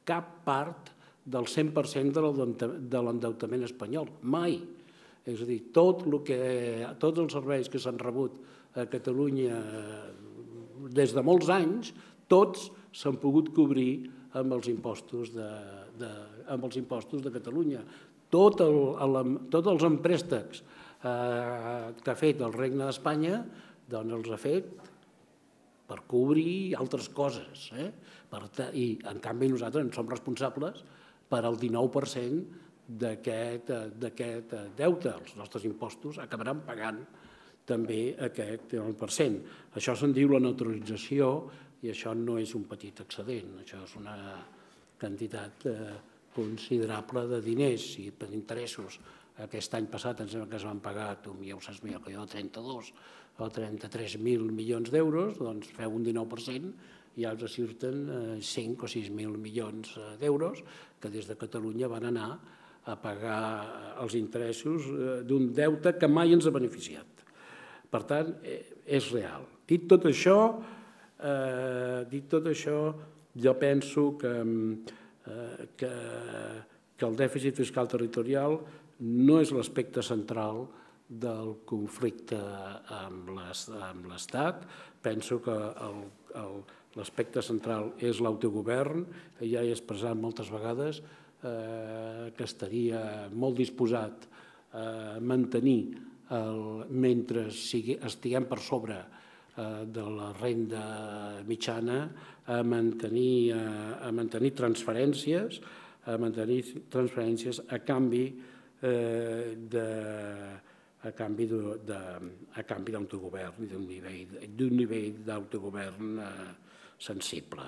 cap part del 100% de l'endeutament espanyol. Mai. És a dir, tot el que, tots els serveis que s'han rebut a Catalunya eh, des de molts anys, tots s'han pogut cobrir amb els impostos de, de, amb els impostos de Catalunya. Tot el, el, tots els empréstecs eh, que ha fet el Regne d'Espanya doncs els ha fet per cobrir altres coses. Eh? Per I, en canvi, nosaltres en som responsables per al 19% d'aquest deute. Els nostres impostos acabaran pagant també aquest 9%. Això se'n diu la neutralització i això no és un petit excedent, això és una quantitat eh, considerable de diners i per interessos. Aquest any passat ens sembla que es van pagar, tu ja ho saps millor que jo, 32 o 33.000 milions d'euros, doncs feu un 19% i els surten 5 o 6.000 milions eh, d'euros que des de Catalunya van anar a pagar els interessos eh, d'un deute que mai ens ha beneficiat. Per tant, eh, és real. Dit tot això, eh, dit tot això, jo penso que, eh, que, que el dèficit fiscal territorial no és l'aspecte central del conflicte amb l'Estat. Penso que L'aspecte central és l'autogovern, ja he expressat moltes vegades eh, que estaria molt disposat a mantenir, el, mentre sigui, estiguem per sobre eh, de la renda mitjana, a mantenir, a, a mantenir transferències, a mantenir transferències a canvi eh, de a canvi d'autogovern i d'un nivell, nivell d'autogovern eh, sensible.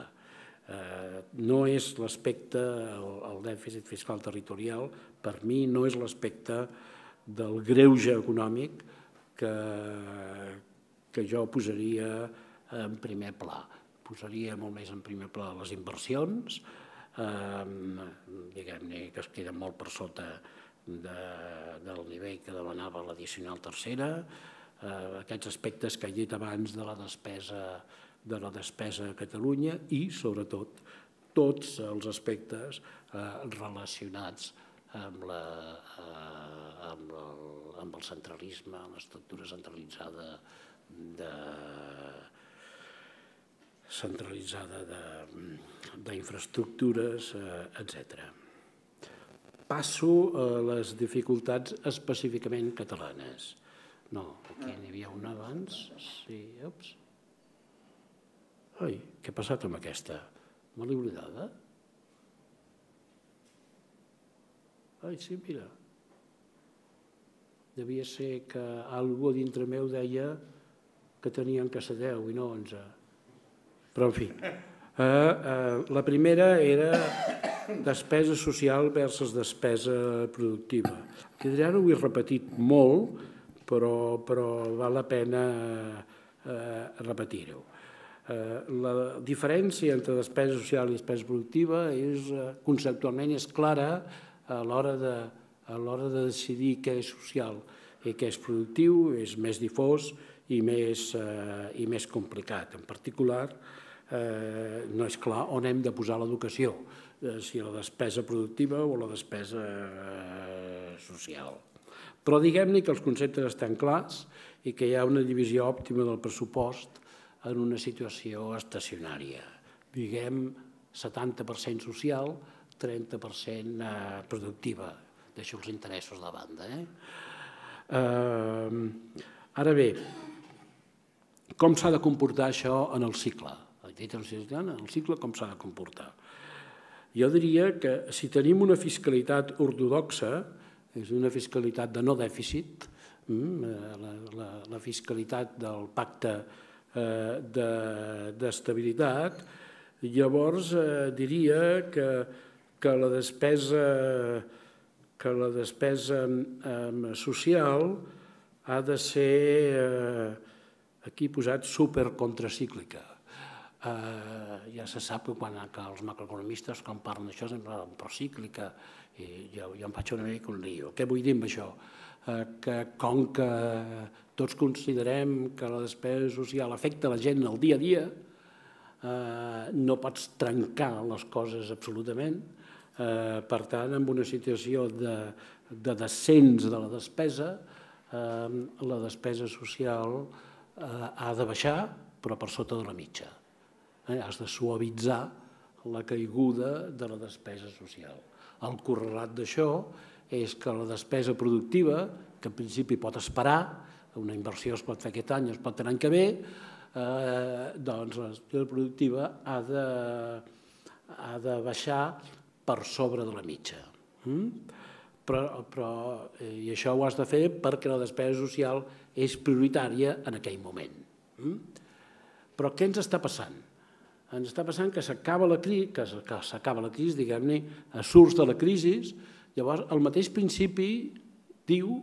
Eh, no és l'aspecte, el, dèficit fiscal territorial, per mi no és l'aspecte del greuge econòmic que, que jo posaria en primer pla. Posaria molt més en primer pla les inversions, eh, diguem-ne que es queden molt per sota de, del nivell que demanava l'addicional tercera, eh, aquests aspectes que he dit abans de la despesa de la despesa a Catalunya i, sobretot, tots els aspectes eh, relacionats amb, la, eh, amb, el, amb el centralisme, l'estructura centralitzada de centralitzada d'infraestructures, eh, etc. Passo a les dificultats específicament catalanes. No, aquí n'hi havia una abans. Sí, ups. Ai, què ha passat amb aquesta? Me l'he oblidada? Ai, sí, mira. Devia ser que algú dintre meu deia que tenien que ser 10 i no 11. Però, en fi, eh, eh, la primera era despesa social versus despesa productiva. Que ara ho he repetit molt, però, però val la pena eh, repetir-ho. Eh, la diferència entre despesa social i despesa productiva és, eh, conceptualment és clara a l'hora de, a l'hora de decidir què és social i què és productiu, és més difós i més, eh, i més complicat. En particular, eh, no és clar on hem de posar l'educació, eh, si la despesa productiva o la despesa eh, social. Però diguem-ne que els conceptes estan clars i que hi ha una divisió òptima del pressupost en una situació estacionària. Diguem 70% social, 30% eh, productiva. Deixo els interessos de banda. Eh? Eh, ara bé, com s'ha de comportar això en el cicle? En el cicle com s'ha de comportar? Jo diria que si tenim una fiscalitat ortodoxa, és una fiscalitat de no dèficit, mm, la, la, la fiscalitat del pacte eh, d'estabilitat, de, llavors eh, diria que, que la despesa, que la despesa eh, social ha de ser eh, aquí posat supercontracíclica eh, ja se sap que quan que els macroeconomistes quan parlen d'això sempre procíclica i jo, jo em faig una mica un lío. Què vull dir amb això? Eh, que com que tots considerem que la despesa social afecta la gent el dia a dia, eh, no pots trencar les coses absolutament, eh, per tant, en una situació de, de descens de la despesa, eh, la despesa social eh, ha de baixar, però per sota de la mitja eh, has de suavitzar la caiguda de la despesa social. El correlat d'això és que la despesa productiva, que en principi pot esperar, una inversió es pot fer aquest any, es pot tenir l'any que ve, eh, doncs despesa productiva ha de, ha de baixar per sobre de la mitja. Mm? Però, però, eh, I això ho has de fer perquè la despesa social és prioritària en aquell moment. Mm? Però què ens està passant? ens està passant que s'acaba la crisi, que s'acaba la crisi, diguem-ne, surts de la crisi, llavors el mateix principi diu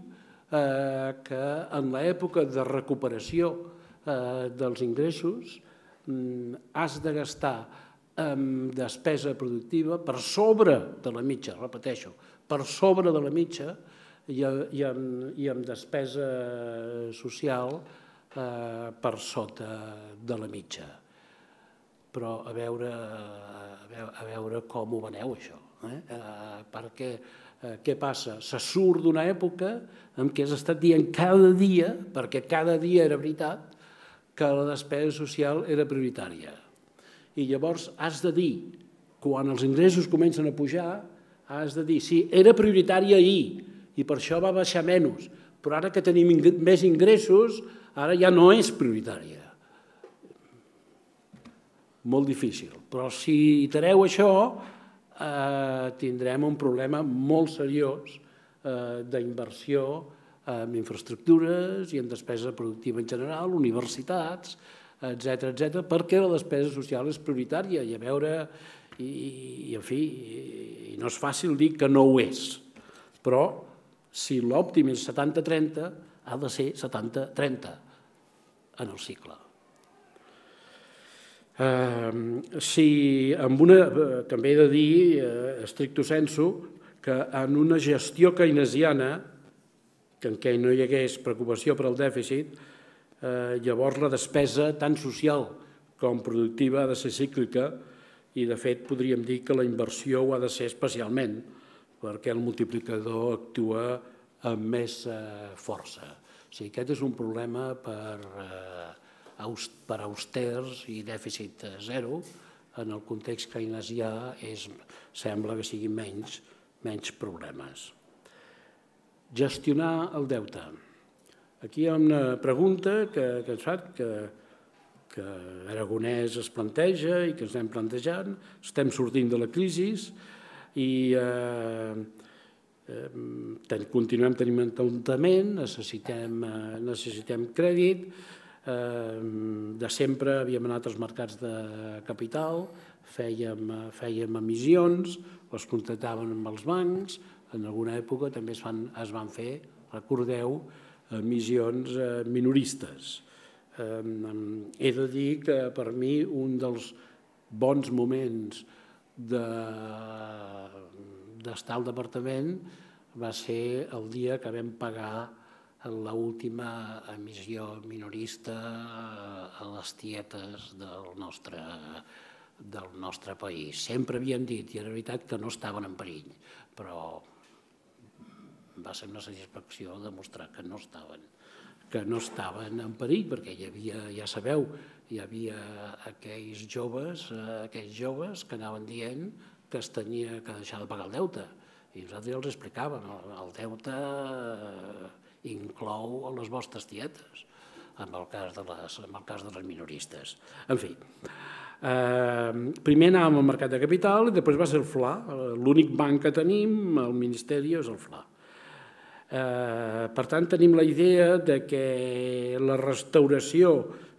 eh, que en l'època de recuperació eh, dels ingressos mm, has de gastar en despesa productiva per sobre de la mitja, repeteixo, per sobre de la mitja i, i, amb, i despesa social eh, per sota de la mitja però a veure, a veure, com ho veneu, això. Eh? Eh, perquè què passa? Se surt d'una època en què has estat dient cada dia, perquè cada dia era veritat, que la despesa social era prioritària. I llavors has de dir, quan els ingressos comencen a pujar, has de dir, sí, era prioritària ahir, i per això va baixar menys, però ara que tenim més ingressos, ara ja no és prioritària molt difícil. Però si treu això, eh, tindrem un problema molt seriós eh, d'inversió en infraestructures i en despesa productiva en general, universitats, etc etc, perquè la despesa social és prioritària i a veure, i, i en fi, i no és fàcil dir que no ho és, però si l'òptim és 70-30, ha de ser 70-30 en el cicle. Eh, si amb una, eh, també he de dir, eh, estricto sensu, que en una gestió keynesiana, que en què no hi hagués preocupació per al dèficit, eh, llavors la despesa tant social com productiva ha de ser cíclica i de fet podríem dir que la inversió ho ha de ser especialment perquè el multiplicador actua amb més eh, força. O sigui, aquest és un problema per, eh, per austers i dèficit zero, en el context keynesià és, sembla que sigui menys, menys problemes. Gestionar el deute. Aquí hi ha una pregunta que, que ens fa, que, que Aragonès es planteja i que ens anem plantejant. Estem sortint de la crisi i eh, eh, continuem tenint endeutament, necessitem, eh, necessitem crèdit, de sempre havíem anat als mercats de capital, fèiem, fèiem emissions, les contractàvem amb els bancs, en alguna època també es van, es van fer, recordeu, emissions eh, minoristes. He de dir que per mi un dels bons moments d'estar de, al departament va ser el dia que vam pagar l'última emissió minorista a les tietes del nostre, del nostre país. Sempre havien dit, i era veritat, que no estaven en perill, però va ser una satisfacció demostrar que no estaven que no estaven en perill, perquè hi havia, ja sabeu, hi havia aquells joves, aquells joves que anaven dient que es tenia que deixar de pagar el deute. I nosaltres els explicàvem, el deute inclou a les vostres tietes. en el cas de les, en el cas de les minoristes. En fi, eh, primer anàvem al mercat de capital i després va ser el FLA. L'únic banc que tenim, el Ministeri, és el FLA. Eh, per tant, tenim la idea de que la restauració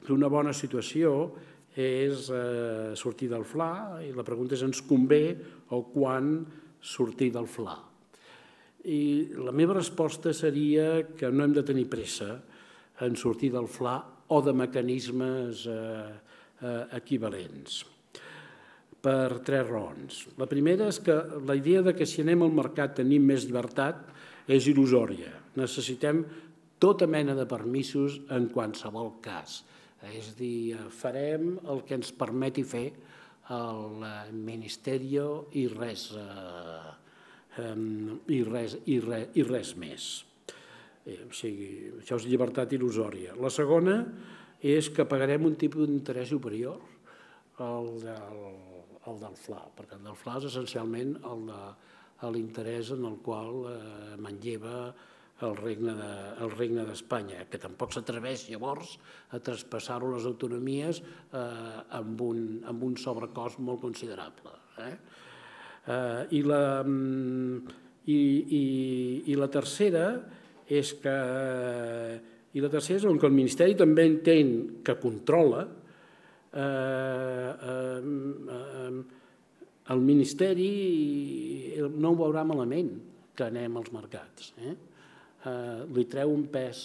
d'una bona situació és eh, sortir del FLA i la pregunta és ens convé o quan sortir del FLA. I la meva resposta seria que no hem de tenir pressa en sortir del FLA o de mecanismes eh, eh, equivalents per tres raons. La primera és que la idea de que si anem al mercat tenim més llibertat és il·lusòria. Necessitem tota mena de permisos en qualsevol cas. És a dir, farem el que ens permeti fer el Ministeri i res, eh, i res, i res, i res més. Eh, o sigui, això és llibertat il·lusòria. La segona és que pagarem un tipus d'interès superior al del, al del FLA, perquè el del FLA és essencialment l'interès en el qual eh, manlleva el regne de, el regne d'Espanya, que tampoc s'atreveix llavors a traspassar-ho a les autonomies eh, amb, un, amb un sobrecost molt considerable. Eh? Eh, i, la, mm, i, i, I la tercera és que i la tercera és on el Ministeri també entén que controla eh, eh, eh, el Ministeri no ho veurà malament que anem als mercats. Eh? Eh, li treu un pes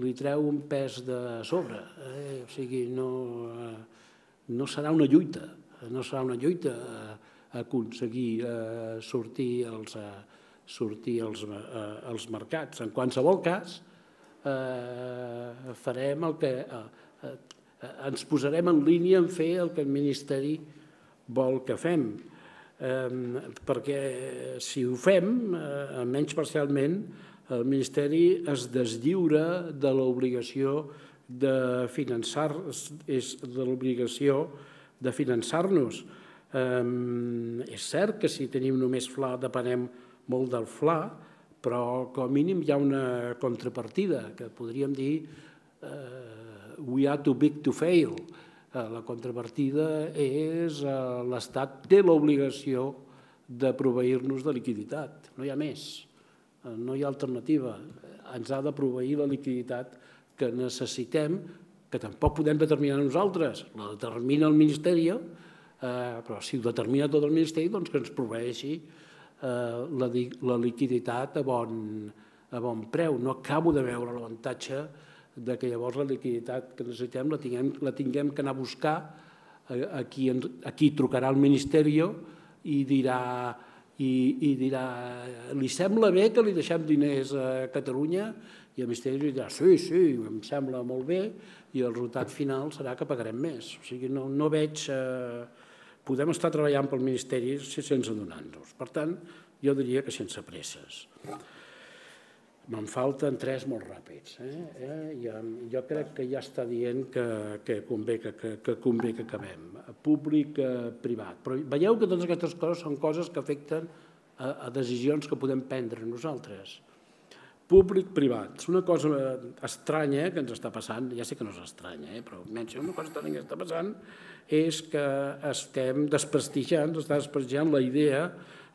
li treu un pes de sobre. Eh? O sigui, no, eh, no serà una lluita, no serà una lluita eh, aconseguir eh, sortir els, eh, sortir els, eh, els mercats. En qualsevol cas, eh, farem el que... Eh, eh, ens posarem en línia en fer el que el Ministeri vol que fem. Eh, perquè si ho fem, eh, almenys parcialment, el Ministeri es deslliura de l'obligació de finançar és de l'obligació de finançar-nos. Eh, és cert que si tenim només FLA depenem molt del FLA, però com a mínim hi ha una contrapartida, que podríem dir eh, we are too big to fail. Eh, la contrapartida és eh, l'Estat té l'obligació de proveir-nos de liquiditat, no hi ha més. Eh, no hi ha alternativa. Ens ha de proveir la liquiditat que necessitem, que tampoc podem determinar nosaltres, la determina el Ministeri, eh, però si ho determina tot el Ministeri, doncs que ens proveeixi eh, la, la liquiditat a bon, a bon preu. No acabo de veure l'avantatge de que llavors la liquiditat que necessitem la tinguem, la tinguem que anar a buscar a, a, qui, a qui trucarà al Ministeri i dirà i, i dirà, li sembla bé que li deixem diners a Catalunya? I el Ministeri dirà, sí, sí, em sembla molt bé, i el resultat final serà que pagarem més. O sigui, no, no veig... Eh, podem estar treballant pel Ministeri sense adonar-nos. Per tant, jo diria que sense presses. Me'n falten tres molt ràpids. Eh? Eh? Ja, jo crec que ja està dient que, que, convé, que, que, que convé que acabem. Públic, eh, privat. Però veieu que totes aquestes coses són coses que afecten a, a decisions que podem prendre nosaltres. Públic-privat. És una cosa estranya que ens està passant, ja sé que no és estranya, eh? però menys una cosa estranya que està passant és que estem desprestigiant, està desprestigiant la idea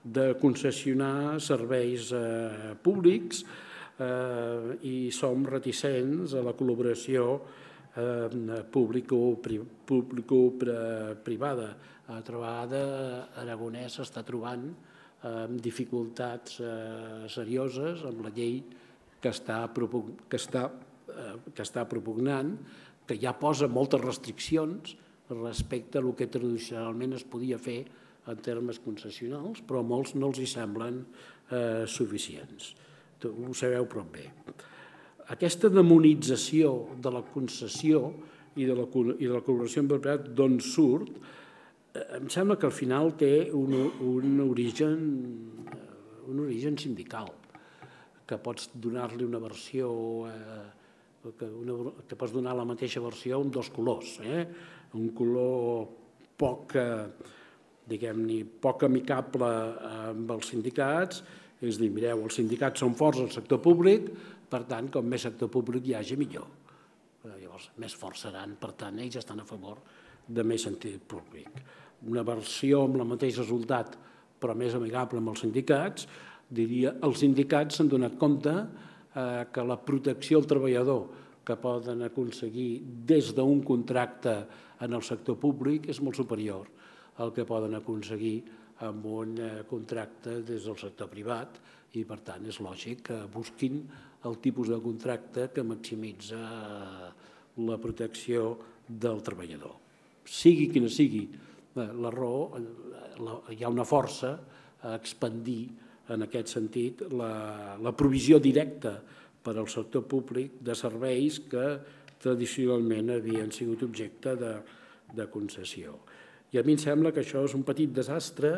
de concessionar serveis eh, públics, eh, i som reticents a la col·laboració eh, público-privada. Altra vegada, Aragonès està trobant eh, dificultats eh, serioses amb la llei que està, que, està, eh, que està propugnant, que ja posa moltes restriccions respecte a el que tradicionalment es podia fer en termes concessionals, però molts no els hi semblen eh, suficients ho sabeu prou bé. Aquesta demonització de la concessió i de la, i de la col·laboració el privat d'on surt, eh, em sembla que al final té un, un, origen, un origen sindical, que pots donar-li una versió, eh, que, una, que pots donar la mateixa versió amb dos colors. Eh? Un color poc, eh, diguem-ne, poc amicable amb els sindicats és dir, mireu, els sindicats són forts al sector públic, per tant, com més sector públic hi hagi, millor. llavors més forts seran, per tant, ells estan a favor de més sentit públic. Una versió amb el mateix resultat, però més amigable amb els sindicats, diria els sindicats s'han donat compte eh, que la protecció al treballador que poden aconseguir des d'un contracte en el sector públic és molt superior al que poden aconseguir amb un eh, contracte des del sector privat i, per tant, és lògic que busquin el tipus de contracte que maximitza eh, la protecció del treballador. Sigui quina sigui eh, la raó, hi ha una força a expandir en aquest sentit la, la provisió directa per al sector públic de serveis que tradicionalment havien sigut objecte de, de concessió. I a mi em sembla que això és un petit desastre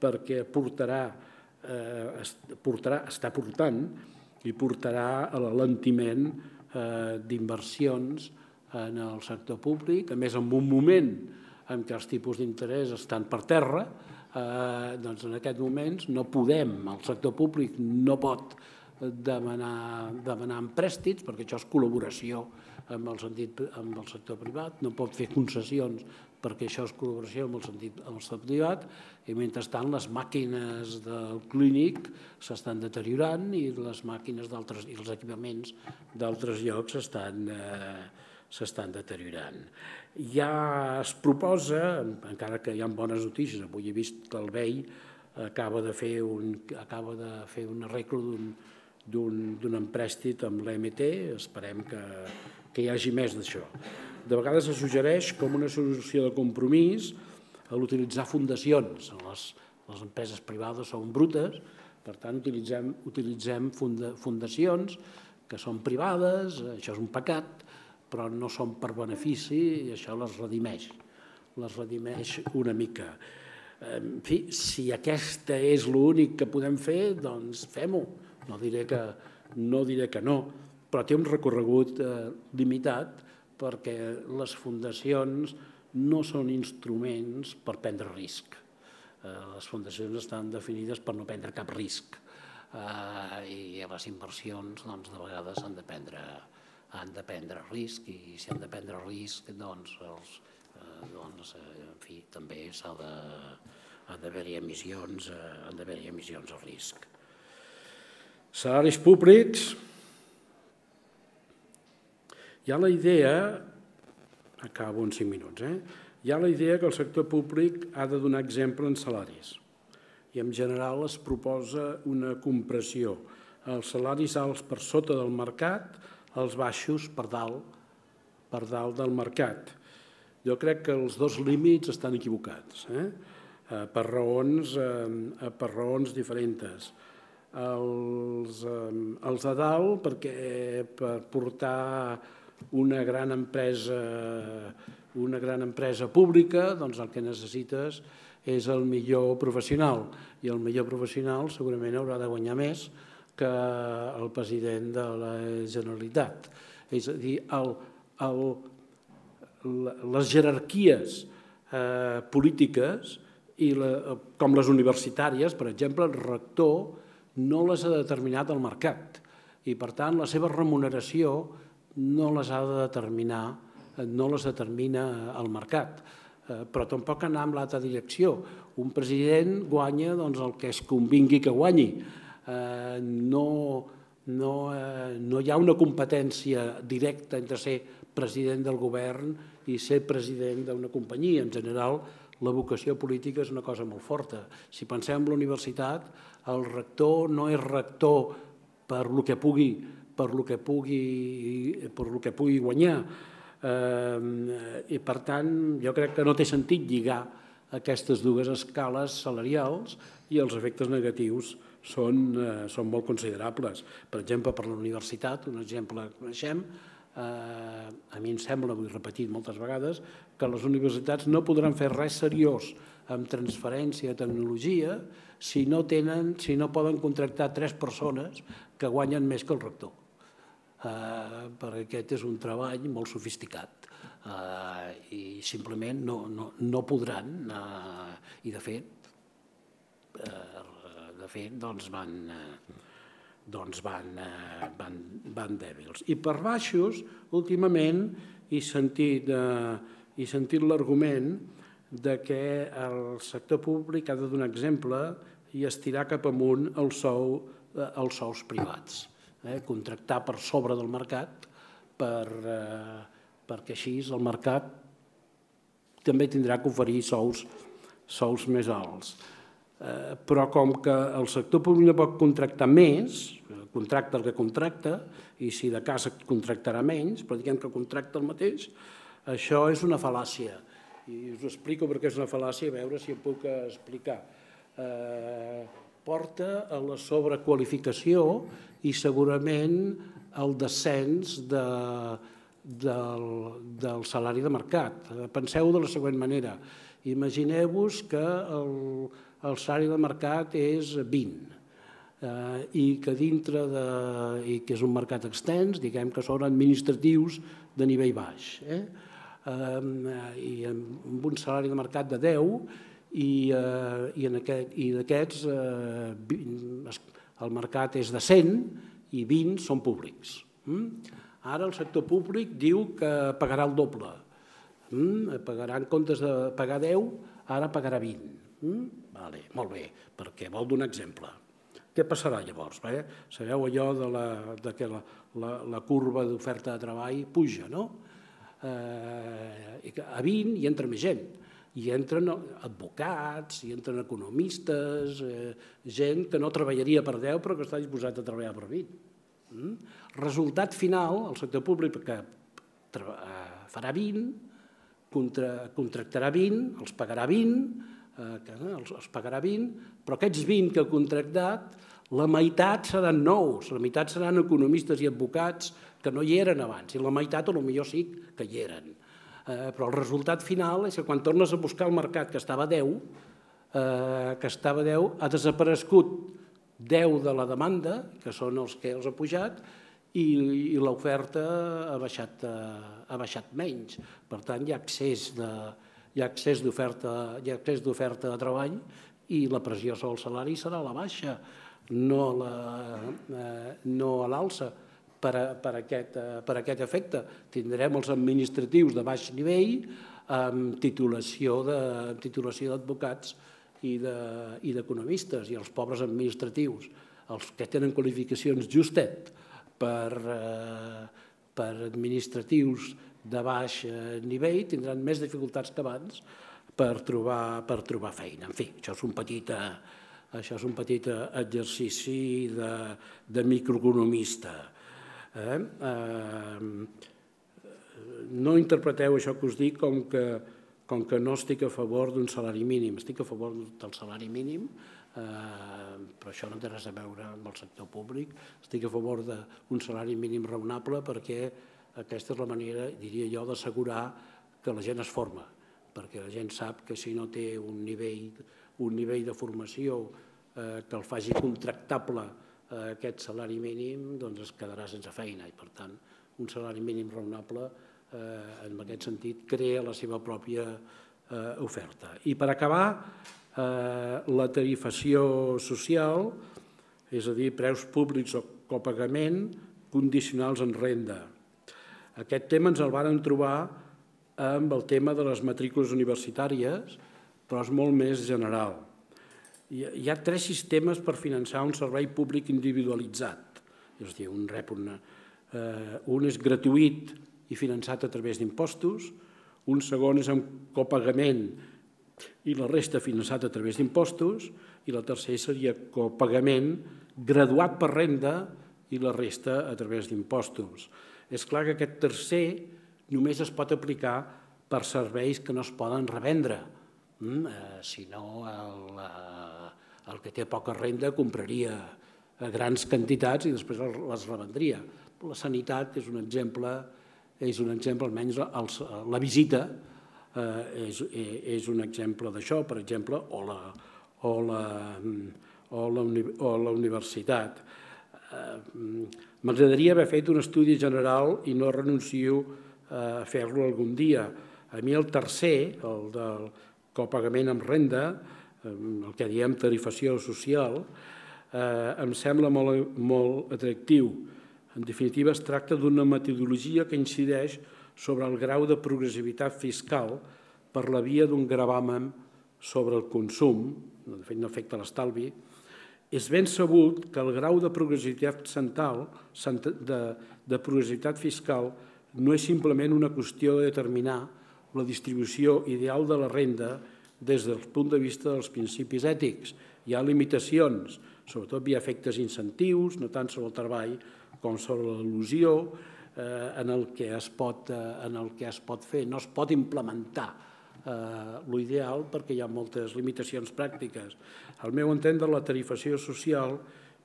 perquè portarà, eh, portarà està portant i portarà a l'alentiment eh, d'inversions en el sector públic, a més en un moment en què els tipus d'interès estan per terra, eh, doncs en aquest moment no podem, el sector públic no pot demanar, demanar emprèstits, perquè això és col·laboració amb el, sentit, amb el sector privat, no pot fer concessions perquè això és col·laboració amb el sentit amb el sector privat, i mentrestant les màquines del clínic s'estan deteriorant i les màquines d'altres i els equipaments d'altres llocs s'estan eh, deteriorant. Ja es proposa, encara que hi ha bones notícies, avui he vist que el BEI acaba de fer un, acaba de fer un arreglo d'un emprèstit amb l'EMT, esperem que, que hi hagi més d'això. De vegades es suggereix com una solució de compromís a l'utilitzar fundacions. Les, les empreses privades són brutes, per tant utilitzem, utilitzem funda, fundacions que són privades, això és un pecat, però no són per benefici i això les redimeix, les redimeix una mica. En fi, si aquesta és l'únic que podem fer, doncs fem-ho. No diré que no, diré que no però té un recorregut eh, limitat perquè les fundacions no són instruments per prendre risc. Eh, les fundacions estan definides per no prendre cap risc eh, i les inversions doncs, de vegades han de prendre, han de prendre risc i si han de prendre risc doncs, els, eh, doncs eh, en fi, també s'ha de, ha d'haver-hi emissions, eh, han d'haver-hi emissions a risc. Salaris públics, hi ha la idea, acabo en cinc minuts, eh? hi ha la idea que el sector públic ha de donar exemple en salaris i en general es proposa una compressió. Els salaris alts per sota del mercat, els baixos per dalt, per dalt del mercat. Jo crec que els dos límits estan equivocats, eh? eh per, raons, eh, per raons diferents. Els, eh, els de dalt, perquè per portar una gran empresa, una gran empresa pública, doncs el que necessites és el millor professional i el millor professional segurament haurà de guanyar més que el president de la Generalitat. És a dir, el, el, les jerarquies eh, polítiques i la, com les universitàries, per exemple, el rector no les ha determinat el mercat i, per tant, la seva remuneració no les ha de determinar, no les determina el mercat, eh, però tampoc anar en l'altra direcció. Un president guanya doncs, el que es convingui que guanyi. Eh, no, no, eh, no hi ha una competència directa entre ser president del govern i ser president d'una companyia. En general, la vocació política és una cosa molt forta. Si pensem en la universitat, el rector no és rector per el que pugui per lo que pugui, per lo que pugui guanyar. Eh, I per tant, jo crec que no té sentit lligar aquestes dues escales salarials i els efectes negatius són, eh, són molt considerables. Per exemple, per la universitat, un exemple que coneixem, eh, a mi em sembla, vull repetir moltes vegades, que les universitats no podran fer res seriós amb transferència de tecnologia si no, tenen, si no poden contractar tres persones que guanyen més que el rector eh, perquè aquest és un treball molt sofisticat eh, i simplement no, no, no podran, eh, i de fet, eh, de fet doncs van, eh, doncs van, eh, van, van dèbils. I per baixos, últimament, he sentit, eh, he sentit l'argument de que el sector públic ha de donar exemple i estirar cap amunt el sou, eh, els sous privats. Eh? Contractar per sobre del mercat per, eh, perquè així el mercat també tindrà que oferir sous, sous més alts. Eh, però com que el sector públic no pot contractar més, contracta el que contracta, i si de casa contractarà menys, però diguem que contracta el mateix, això és una fal·làcia. I us ho explico perquè és una fal·làcia, a veure si em puc explicar. Eh, porta a la sobrequalificació i segurament el descens de, del, del salari de mercat. Penseu de la següent manera. Imagineu-vos que el, el salari de mercat és 20 eh, i que dintre de, i que és un mercat extens, diguem que són administratius de nivell baix. Eh? Eh, I amb un salari de mercat de 10 i, eh, i, en aquest, i d'aquests eh, el mercat és de 100 i 20 són públics. Mm? Ara el sector públic diu que pagarà el doble. Mm? Pagarà en comptes de pagar 10, ara pagarà 20. Mm? Vale, molt bé, perquè vol donar exemple. Què passarà llavors? Eh? Sabeu allò de, la, de que la, la, la curva d'oferta de treball puja, no? Eh, a 20 hi entra més gent, hi entren advocats, hi entren economistes, eh, gent que no treballaria per 10 però que està disposat a treballar per 20. Mm? Resultat final, el sector públic que eh, farà 20, contra, contractarà 20, els pagarà 20, eh, que els, els pagarà 20, però aquests 20 que ha contractat, la meitat seran nous, la meitat seran economistes i advocats que no hi eren abans, i la meitat o millor sí que hi eren. Eh, però el resultat final és que quan tornes a buscar el mercat que estava a 10, eh, que estava a 10, ha desaparegut 10 de la demanda, que són els que els ha pujat, i, i l'oferta ha, baixat, eh, ha baixat menys. Per tant, hi ha accés de, hi ha accés d'oferta hi ha accés d'oferta de treball i la pressió sobre el salari serà a la baixa, no a la, eh, no a l'alça per, a, per, aquest, eh, per aquest efecte. Tindrem els administratius de baix nivell amb titulació de titulació d'advocats i d'economistes de, i els pobres administratius, els que tenen qualificacions justet per, eh, per administratius de baix eh, nivell tindran més dificultats que abans per trobar, per trobar feina. En fi, això és un petit, eh, això és un petit eh, exercici de, de microeconomista. Eh? Eh, no interpreteu això que us dic com que, com que no estic a favor d'un salari mínim. Estic a favor del salari mínim, eh, però això no té res a veure amb el sector públic. Estic a favor d'un salari mínim raonable perquè aquesta és la manera, diria jo, d'assegurar que la gent es forma, perquè la gent sap que si no té un nivell, un nivell de formació eh, que el faci contractable eh, aquest salari mínim, doncs es quedarà sense feina i, per tant, un salari mínim raonable eh, en aquest sentit crea la seva pròpia eh, oferta. I per acabar, eh, la tarifació social, és a dir, preus públics o copagament condicionals en renda. Aquest tema ens el varen trobar amb el tema de les matrícules universitàries, però és molt més general. Hi ha tres sistemes per finançar un servei públic individualitzat. És a dir, un rep una, eh, un és gratuït i finançat a través d'impostos, un segon és amb copagament i la resta finançat a través d'impostos, i la tercera seria copagament graduat per renda i la resta a través d'impostos. És clar que aquest tercer només es pot aplicar per serveis que no es poden revendre. Mm, eh, si no, el, eh, el que té poca renda compraria grans quantitats i després les revendria. La sanitat és un exemple, és un exemple almenys la visita eh, és, és un exemple d'això, per exemple, o la, o la, o la, o la universitat. Eh, M'agradaria haver fet un estudi general i no renuncio a fer-lo algun dia. A mi el tercer, el del copagament amb renda, el que diem tarifació social, eh, em sembla molt, molt atractiu. En definitiva, es tracta d'una metodologia que incideix sobre el grau de progressivitat fiscal per la via d'un gravamen sobre el consum, de fet no afecta l'estalvi, és ben sabut que el grau de progressivitat central, de, de progressivitat fiscal no és simplement una qüestió de determinar la distribució ideal de la renda des del punt de vista dels principis ètics. Hi ha limitacions, sobretot via efectes incentius, no tant sobre el treball com sobre l'il·lusió, eh, en, el que es pot, eh, en el que es pot fer. No es pot implementar eh, l'ideal perquè hi ha moltes limitacions pràctiques. Al meu entendre, la tarifació social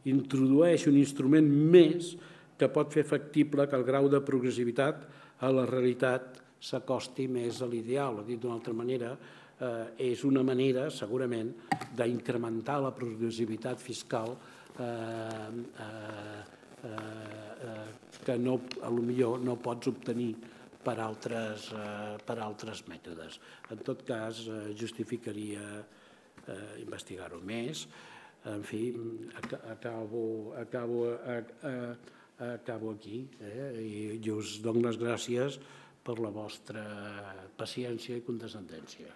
introdueix un instrument més que pot fer factible que el grau de progressivitat a la realitat s'acosti més a l'ideal. Dit d'una altra manera, eh, és una manera, segurament, d'incrementar la progressivitat fiscal eh, eh, eh, que no, a lo millor no pots obtenir per altres, eh, per altres mètodes. En tot cas, eh, justificaria eh, investigar-ho més. En fi, acabo, acabo, acabo aquí eh? i us dono les gràcies per la vostra paciència i condescendència.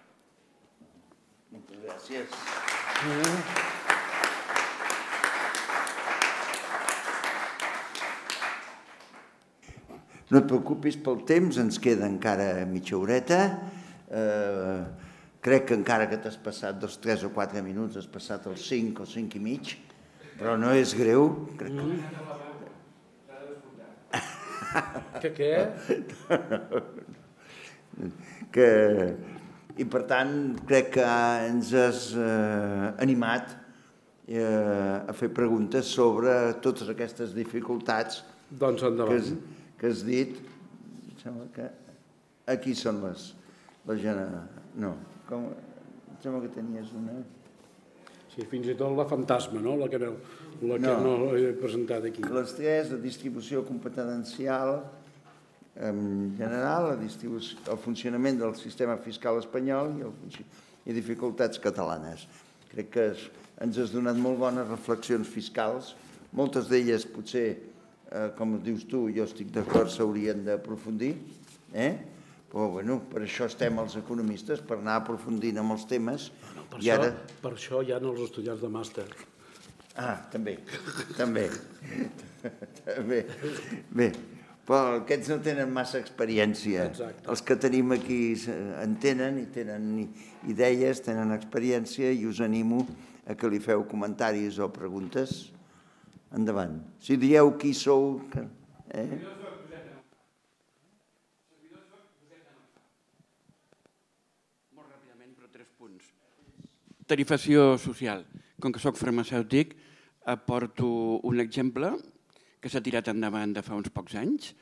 Moltes gràcies. No et preocupis pel temps, ens queda encara mitja horeta. Eh, crec que encara que t'has passat dos, tres o quatre minuts, has passat els cinc o cinc i mig, però no és greu. Crec que... Que què? <laughs> que, I per tant, crec que ens has eh, animat eh, a fer preguntes sobre totes aquestes dificultats doncs endavant. que, que has dit. Em sembla que aquí són les, les gent... No, com, em sembla que tenies una... Sí, fins i tot la fantasma, no? La que, veu, la que no. no he presentat aquí. Les tres, la distribució competencial en general, la distribució, el funcionament del sistema fiscal espanyol i, el, i dificultats catalanes. Crec que es, ens has donat molt bones reflexions fiscals, moltes d'elles potser, eh, com dius tu, jo estic d'acord, s'haurien d'aprofundir, eh? Però, bueno, per això estem els economistes, per anar aprofundint amb els temes. No, per, I això, ara... per això hi ha els estudiants de màster. Ah, també, també. també. Bé, però aquests no tenen massa experiència. Exacte. Els que tenim aquí entenen i tenen idees, tenen experiència i us animo a que li feu comentaris o preguntes. Endavant. Si dieu qui sou... Eh? Tarifació social. Com que sóc farmacèutic, aporto un exemple que s'ha tirat endavant de fa uns pocs anys,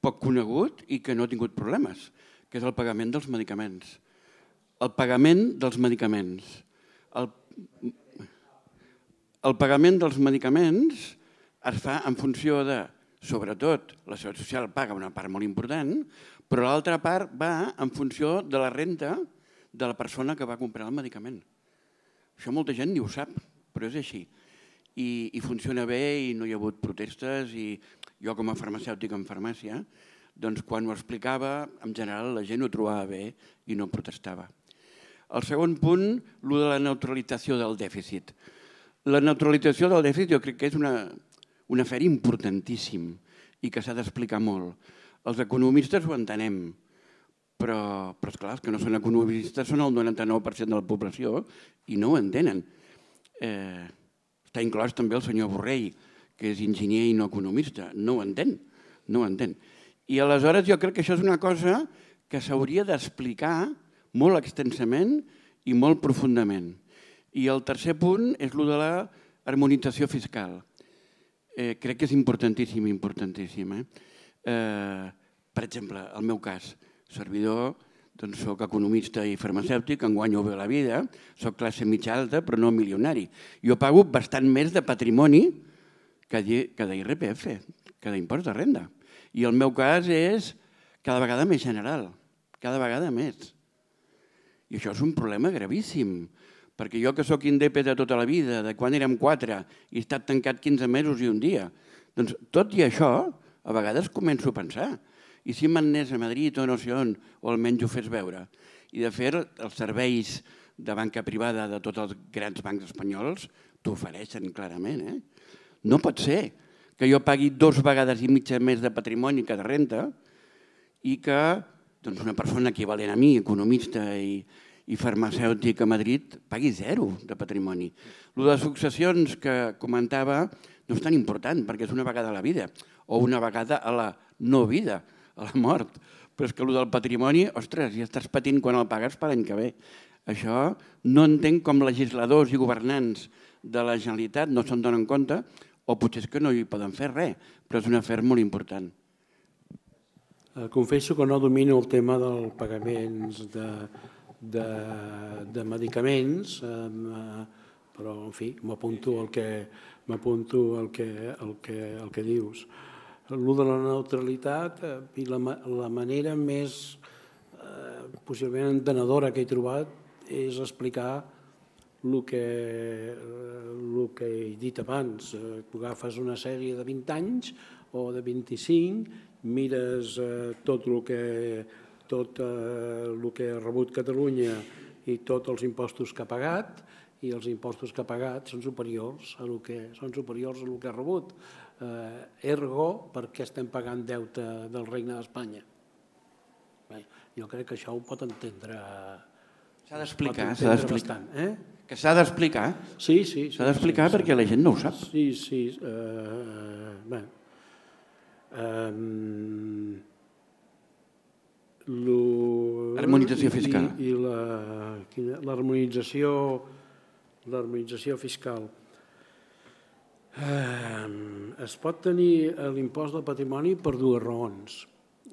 poc conegut i que no ha tingut problemes, que és el pagament dels medicaments. El pagament dels medicaments. El, el pagament dels medicaments es fa en funció de, sobretot, la Seguretat Social paga una part molt important, però l'altra part va en funció de la renta de la persona que va comprar el medicament. Això molta gent ni ho sap, però és així. I, i funciona bé i no hi ha hagut protestes i jo com a farmacèutic en farmàcia, doncs quan ho explicava, en general la gent ho trobava bé i no protestava. El segon punt, el de la neutralització del dèficit. La neutralització del dèficit jo crec que és una, un afer importantíssim i que s'ha d'explicar molt. Els economistes ho entenem, però, però esclar, els que no són economistes són el 99% de la població i no ho entenen. Eh, està inclòs també el senyor Borrell, que és enginyer i no economista. No ho entén, no ho entén. I aleshores jo crec que això és una cosa que s'hauria d'explicar molt extensament i molt profundament. I el tercer punt és el de la harmonització fiscal. Eh, crec que és importantíssim, importantíssim. Eh? Eh, per exemple, el meu cas, servidor, doncs soc economista i farmacèutic, en guanyo bé la vida, soc classe mitja alta, però no milionari. Jo pago bastant més de patrimoni que d'IRPF, que d'impost de renda. I el meu cas és cada vegada més general, cada vegada més. I això és un problema gravíssim, Perquè jo que sóc indepè de tota la vida, de quan érem quatre, i he estat tancat 15 mesos i un dia, doncs tot i això, a vegades començo a pensar, i si m'anés a Madrid o no sé on, o almenys ho fes veure. I de fer els serveis de banca privada de tots els grans bancs espanyols t'ofereixen clarament. Eh? No pot ser que jo pagui dos vegades i mitja més de patrimoni que de renta i que doncs una persona equivalent a mi, economista i, i farmacèutic a Madrid, pagui zero de patrimoni. Lo de successions que comentava no és tan important perquè és una vegada a la vida o una vegada a la no vida, a la mort. Però és que el del patrimoni, ostres, ja estàs patint quan el pagues per l'any que ve. Això no entenc com legisladors i governants de la Generalitat no se'n donen compte o potser és que no hi poden fer res, però és un afer molt important. Eh, confesso que no domino el tema dels pagaments de, de, de medicaments, eh, però en fi, m'apunto al que m'apunto al que, el que, el que dius. El de la neutralitat eh, i la, la manera més eh, possiblement entenedora que he trobat és explicar el que, el que he dit abans. Tu agafes una sèrie de 20 anys o de 25 mires eh, tot el que tot eh, el que ha rebut Catalunya i tots els impostos que ha pagat i els impostos que ha pagat són superiors a el que, són superiors a el que ha rebut. Eh, ergo, per què estem pagant deute del Regne d'Espanya? Jo crec que això ho pot entendre... S'ha d'explicar, s'ha d'explicar. Eh? Que s'ha d'explicar. Sí, sí. S'ha sí, d'explicar sí, perquè sí. la gent no ho sap. Sí, sí. Eh, bé, Um, L'harmonització fiscal. I, i l'harmonització l'harmonització fiscal. Uh, es pot tenir l'impost del patrimoni per dues raons.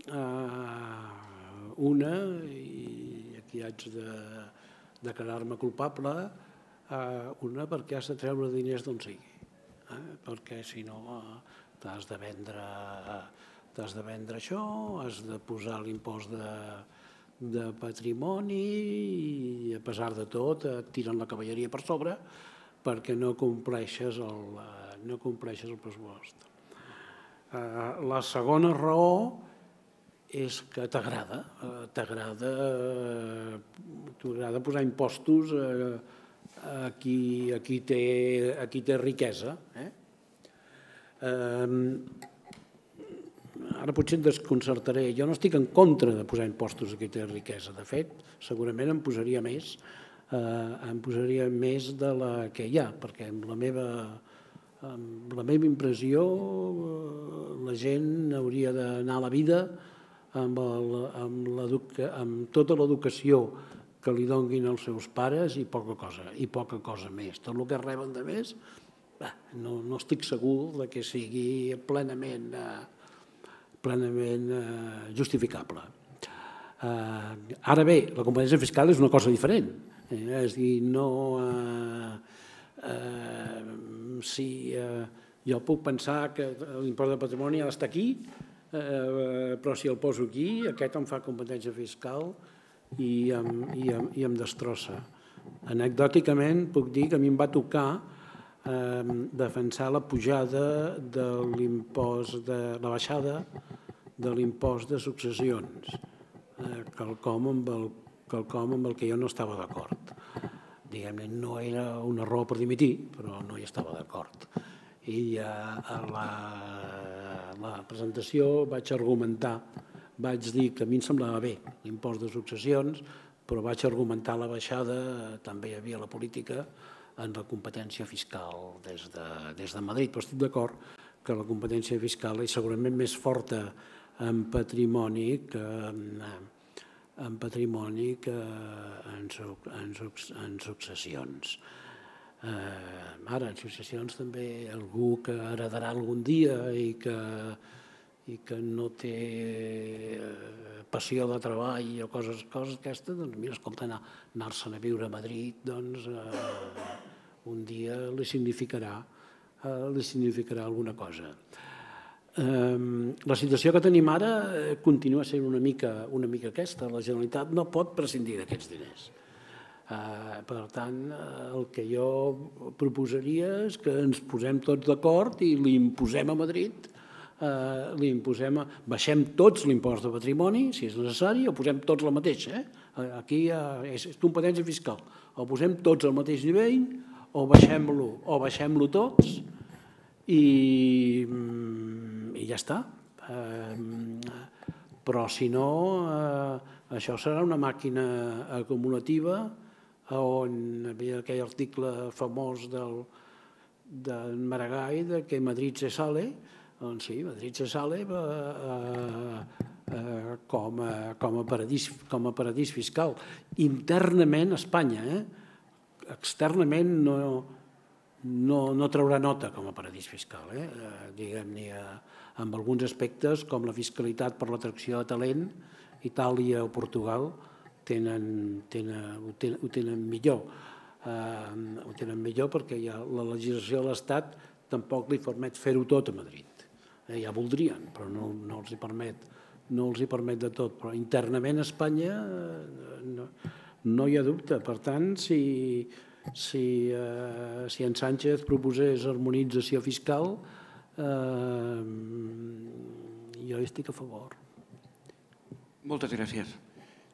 Uh, una, i aquí haig de declarar-me culpable, uh, una perquè has de treure diners d'on sigui, uh, perquè si no uh, t'has de vendre t'has de vendre això, has de posar l'impost de, de patrimoni i a pesar de tot et tiren la cavalleria per sobre perquè no compleixes el, no compleixes el pressupost. Uh, la segona raó és que t'agrada, uh, t'agrada uh, posar impostos a, qui, a, qui té, a qui té riquesa. Eh? Ara potser et desconcertaré. Jo no estic en contra de posar impostos a qui té riquesa. De fet, segurament em posaria més, eh, em posaria més de la que hi ha, perquè amb la meva, amb la meva impressió eh, la gent hauria d'anar a la vida amb, el, amb, amb tota l'educació que li donguin els seus pares i poca cosa, i poca cosa més. Tot el que reben de més no, no estic segur de que sigui plenament, eh, plenament eh, justificable. Eh, ara bé, la competència fiscal és una cosa diferent. Eh? És dir, no... Eh, eh, si eh, jo puc pensar que l'impost de patrimoni ha d'estar aquí, eh, però si el poso aquí, aquest em fa competència fiscal i em, i em, i em destrossa. Anecdòticament puc dir que a mi em va tocar eh, defensar la pujada de l'impost de la baixada de l'impost de successions, eh, quelcom, amb el, quelcom amb el que jo no estava d'acord. Diguem-ne, no era una raó per dimitir, però no hi estava d'acord. I eh, a la, la presentació vaig argumentar, vaig dir que a mi em semblava bé l'impost de successions, però vaig argumentar la baixada, també hi havia la política, en la competència fiscal des de, des de Madrid, però estic d'acord que la competència fiscal és segurament més forta en patrimoni que en patrimoni que en, en, successions. Eh, ara, en successions també algú que heredarà algun dia i que, i que no té eh, passió de treball o coses, coses aquestes, doncs mira, escolta, anar-se'n a viure a Madrid, doncs eh, un dia li significarà, eh, li significarà alguna cosa. Eh, la situació que tenim ara eh, continua sent una mica, una mica aquesta. La Generalitat no pot prescindir d'aquests diners. Eh, per tant, eh, el que jo proposaria és que ens posem tots d'acord i li imposem a Madrid eh, li imposem, baixem tots l'impost de patrimoni, si és necessari, o posem tots la mateixa. Eh? Aquí és competència fiscal. O posem tots al mateix nivell, o baixem-lo o baixem-lo tots, i, mm, i ja està. Eh, però si no, eh, això serà una màquina acumulativa on havia aquell article famós del, d'en Maragall de que Madrid se sale, doncs sí, Madrid se sale eh, eh, com, a, com, a paradís, com a paradís fiscal. Internament Espanya, eh? Externament no, no, no traurà nota com a paradís fiscal, eh? eh diguem-ne, amb alguns aspectes com la fiscalitat per l'atracció de talent, Itàlia o Portugal, tenen, tenen, ho, tenen, ho tenen millor. Eh, ho tenen millor perquè ja la legislació de l'Estat tampoc li permet fer-ho tot a Madrid. Eh, ja voldrien, però no, no els hi permet no els hi permet de tot, però internament a Espanya eh, no, no hi ha dubte. Per tant, si, si, eh, si en Sánchez proposés harmonització fiscal, eh, jo hi estic a favor. Moltes gràcies.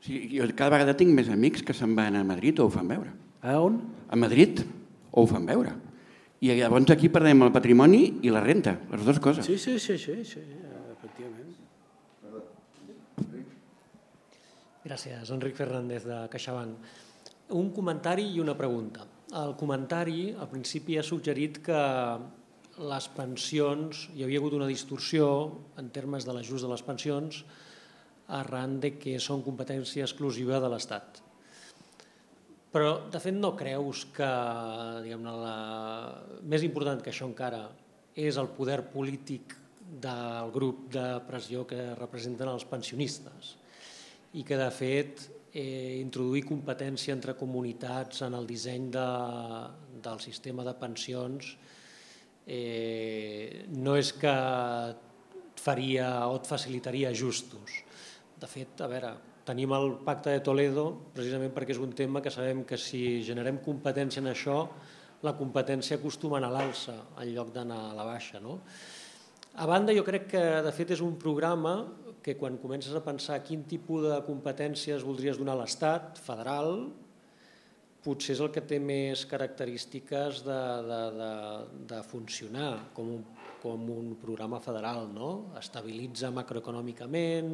Sí, jo cada vegada tinc més amics que se'n van a Madrid o ho fan veure. A on? A Madrid o ho fan veure. I llavors aquí perdem el patrimoni i la renta, les dues coses. Sí, sí, sí, sí, sí efectivament. Gràcies, Enric Fernández de CaixaBank. Un comentari i una pregunta. El comentari, al principi, ha suggerit que les pensions, hi havia hagut una distorsió en termes de l'ajust de les pensions, arran de que són competència exclusiva de l'Estat. Però, de fet, no creus que diguem la... més important que això encara és el poder polític del grup de pressió que representen els pensionistes i que, de fet, eh, introduir competència entre comunitats en el disseny de, del sistema de pensions eh, no és que faria o et facilitaria ajustos, de fet, a veure, tenim el pacte de Toledo precisament perquè és un tema que sabem que si generem competència en això, la competència acostuma a anar a l'alça en lloc d'anar a la baixa. No? A banda, jo crec que de fet és un programa que quan comences a pensar quin tipus de competències voldries donar a l'Estat, federal, potser és el que té més característiques de, de, de, de funcionar com un, com un programa federal. No? Estabilitza macroeconòmicament,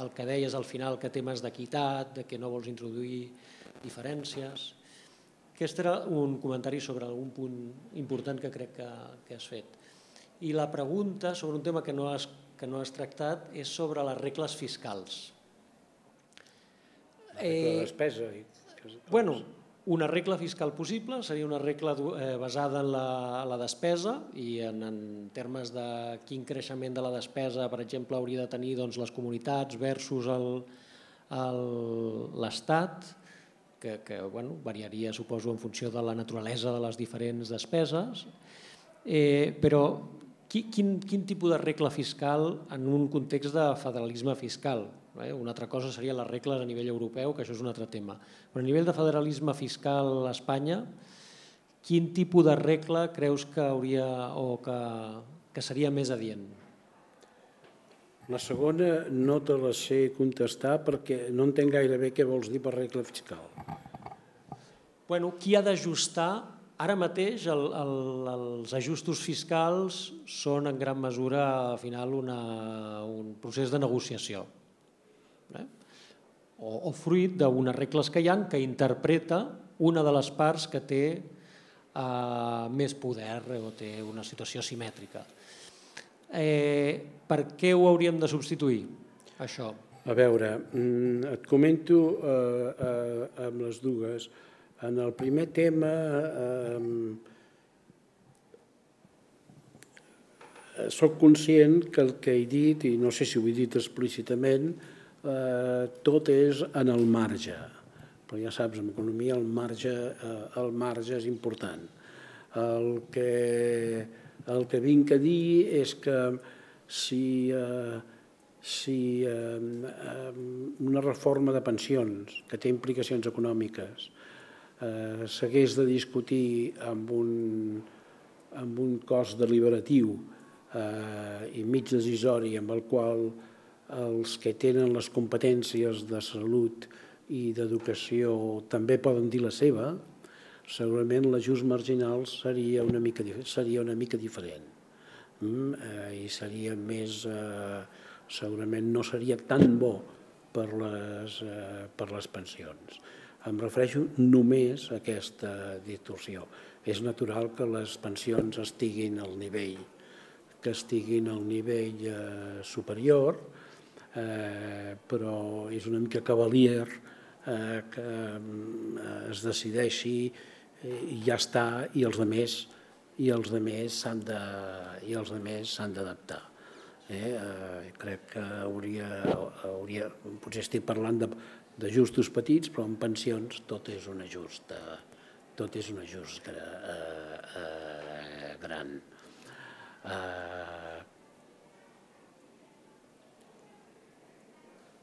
el que deies al final, que temes d'equitat, de que no vols introduir diferències. Aquest era un comentari sobre algun punt important que crec que, que has fet. I la pregunta sobre un tema que no has, que no has tractat és sobre les regles fiscals. La regla de despesa. Eh, bueno, una regla fiscal possible seria una regla eh, basada en la, la despesa i en, en termes de quin creixement de la despesa, per exemple, hauria de tenir doncs, les comunitats versus l'Estat, que, que bueno, variaria, suposo, en funció de la naturalesa de les diferents despeses, eh, però quin, quin tipus de regla fiscal en un context de federalisme fiscal? Eh? Una altra cosa seria les regles a nivell europeu, que això és un altre tema. Però a nivell de federalisme fiscal a Espanya, quin tipus de regla creus que hauria o que, que seria més adient? La segona no te la sé contestar perquè no entenc gaire bé què vols dir per regla fiscal. Bueno, qui ha d'ajustar Ara mateix el, el, els ajustos fiscals són en gran mesura al final una, un procés de negociació eh? o, o fruit d'unes regles que hi ha que interpreta una de les parts que té eh, més poder o té una situació simètrica. Eh, per què ho hauríem de substituir, això? A veure, mm, et comento eh, eh, amb les dues. En el primer tema eh, sóc conscient que el que he dit, i no sé si ho he dit explícitament, eh, tot és en el marge. Però ja saps, en economia el marge, eh, el marge és important. El que, el que vinc a dir és que si, eh, si eh, una reforma de pensions que té implicacions econòmiques eh, s'hagués de discutir amb un, amb un cos deliberatiu eh, i mig decisori amb el qual els que tenen les competències de salut i d'educació també poden dir la seva, segurament l'ajust marginal seria una mica, seria una mica diferent mm, eh, i seria més, eh, segurament no seria tan bo per les, eh, per les pensions. Em refereixo només a aquesta distorsió. És natural que les pensions estiguin al nivell que estiguin al nivell eh, superior, eh, però és una mica cavalier eh, que eh, es decideixi eh, i ja està, i els demés i els demés s'han de, i els demés s'han d'adaptar. Eh, crec que hauria, hauria, potser estic parlant de, de justos petits, però en pensions tot és un ajust, eh, tot és un ajust eh, eh, gran. Eh,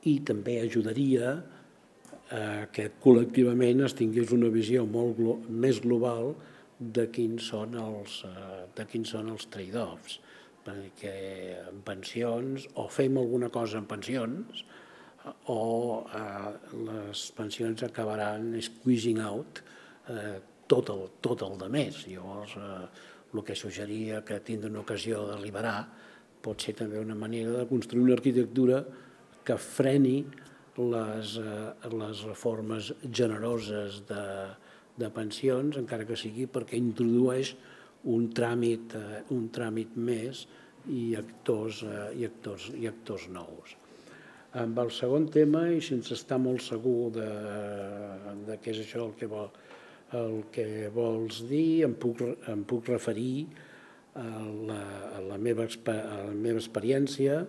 I també ajudaria eh, que col·lectivament es tingués una visió molt glo més global de quins són els, eh, de són els trade-offs, perquè en pensions o fem alguna cosa en pensions o eh, les pensions acabaran squeezing out eh, tot, el, tot el de més. Llavors, eh, el que suggeria que tindre una ocasió de liberar pot ser també una manera de construir una arquitectura que freni les, eh, les reformes generoses de, de pensions, encara que sigui perquè introdueix un tràmit, eh, un tràmit més i actors, eh, i, actors, i actors nous. Amb el segon tema, i sense estar molt segur de, de què és això el que vol, el que vols dir, em puc, em puc referir a la, a la, meva, a la meva experiència,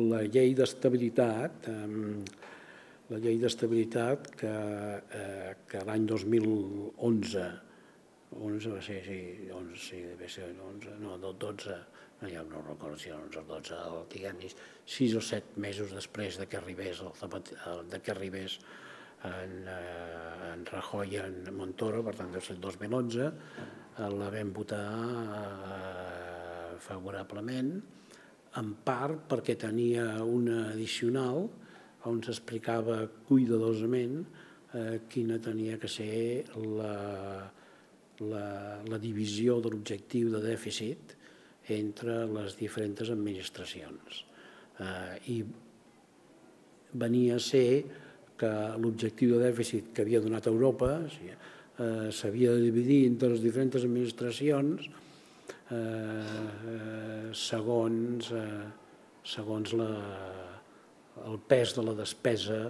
la llei d'estabilitat, la llei d'estabilitat que, eh, que l'any 2011, 11 va ser, sí, 11, sí, devia ser 11, no, 12, recordo si era 11 o 12, diguem 6 o 7 mesos després de que arribés, el, de que arribés en, eh, en Rajoy i en Montoro, per tant, deu ser el 2011, eh, la vam votar eh, favorablement, en part perquè tenia una addicional on s'explicava cuidadosament eh, quina tenia que ser la, la, la divisió de l'objectiu de dèficit entre les diferents administracions. Eh, I venia a ser que l'objectiu de dèficit que havia donat Europa eh, s'havia de dividir entre les diferents administracions eh, eh, segons, eh, segons la, el pes de la despesa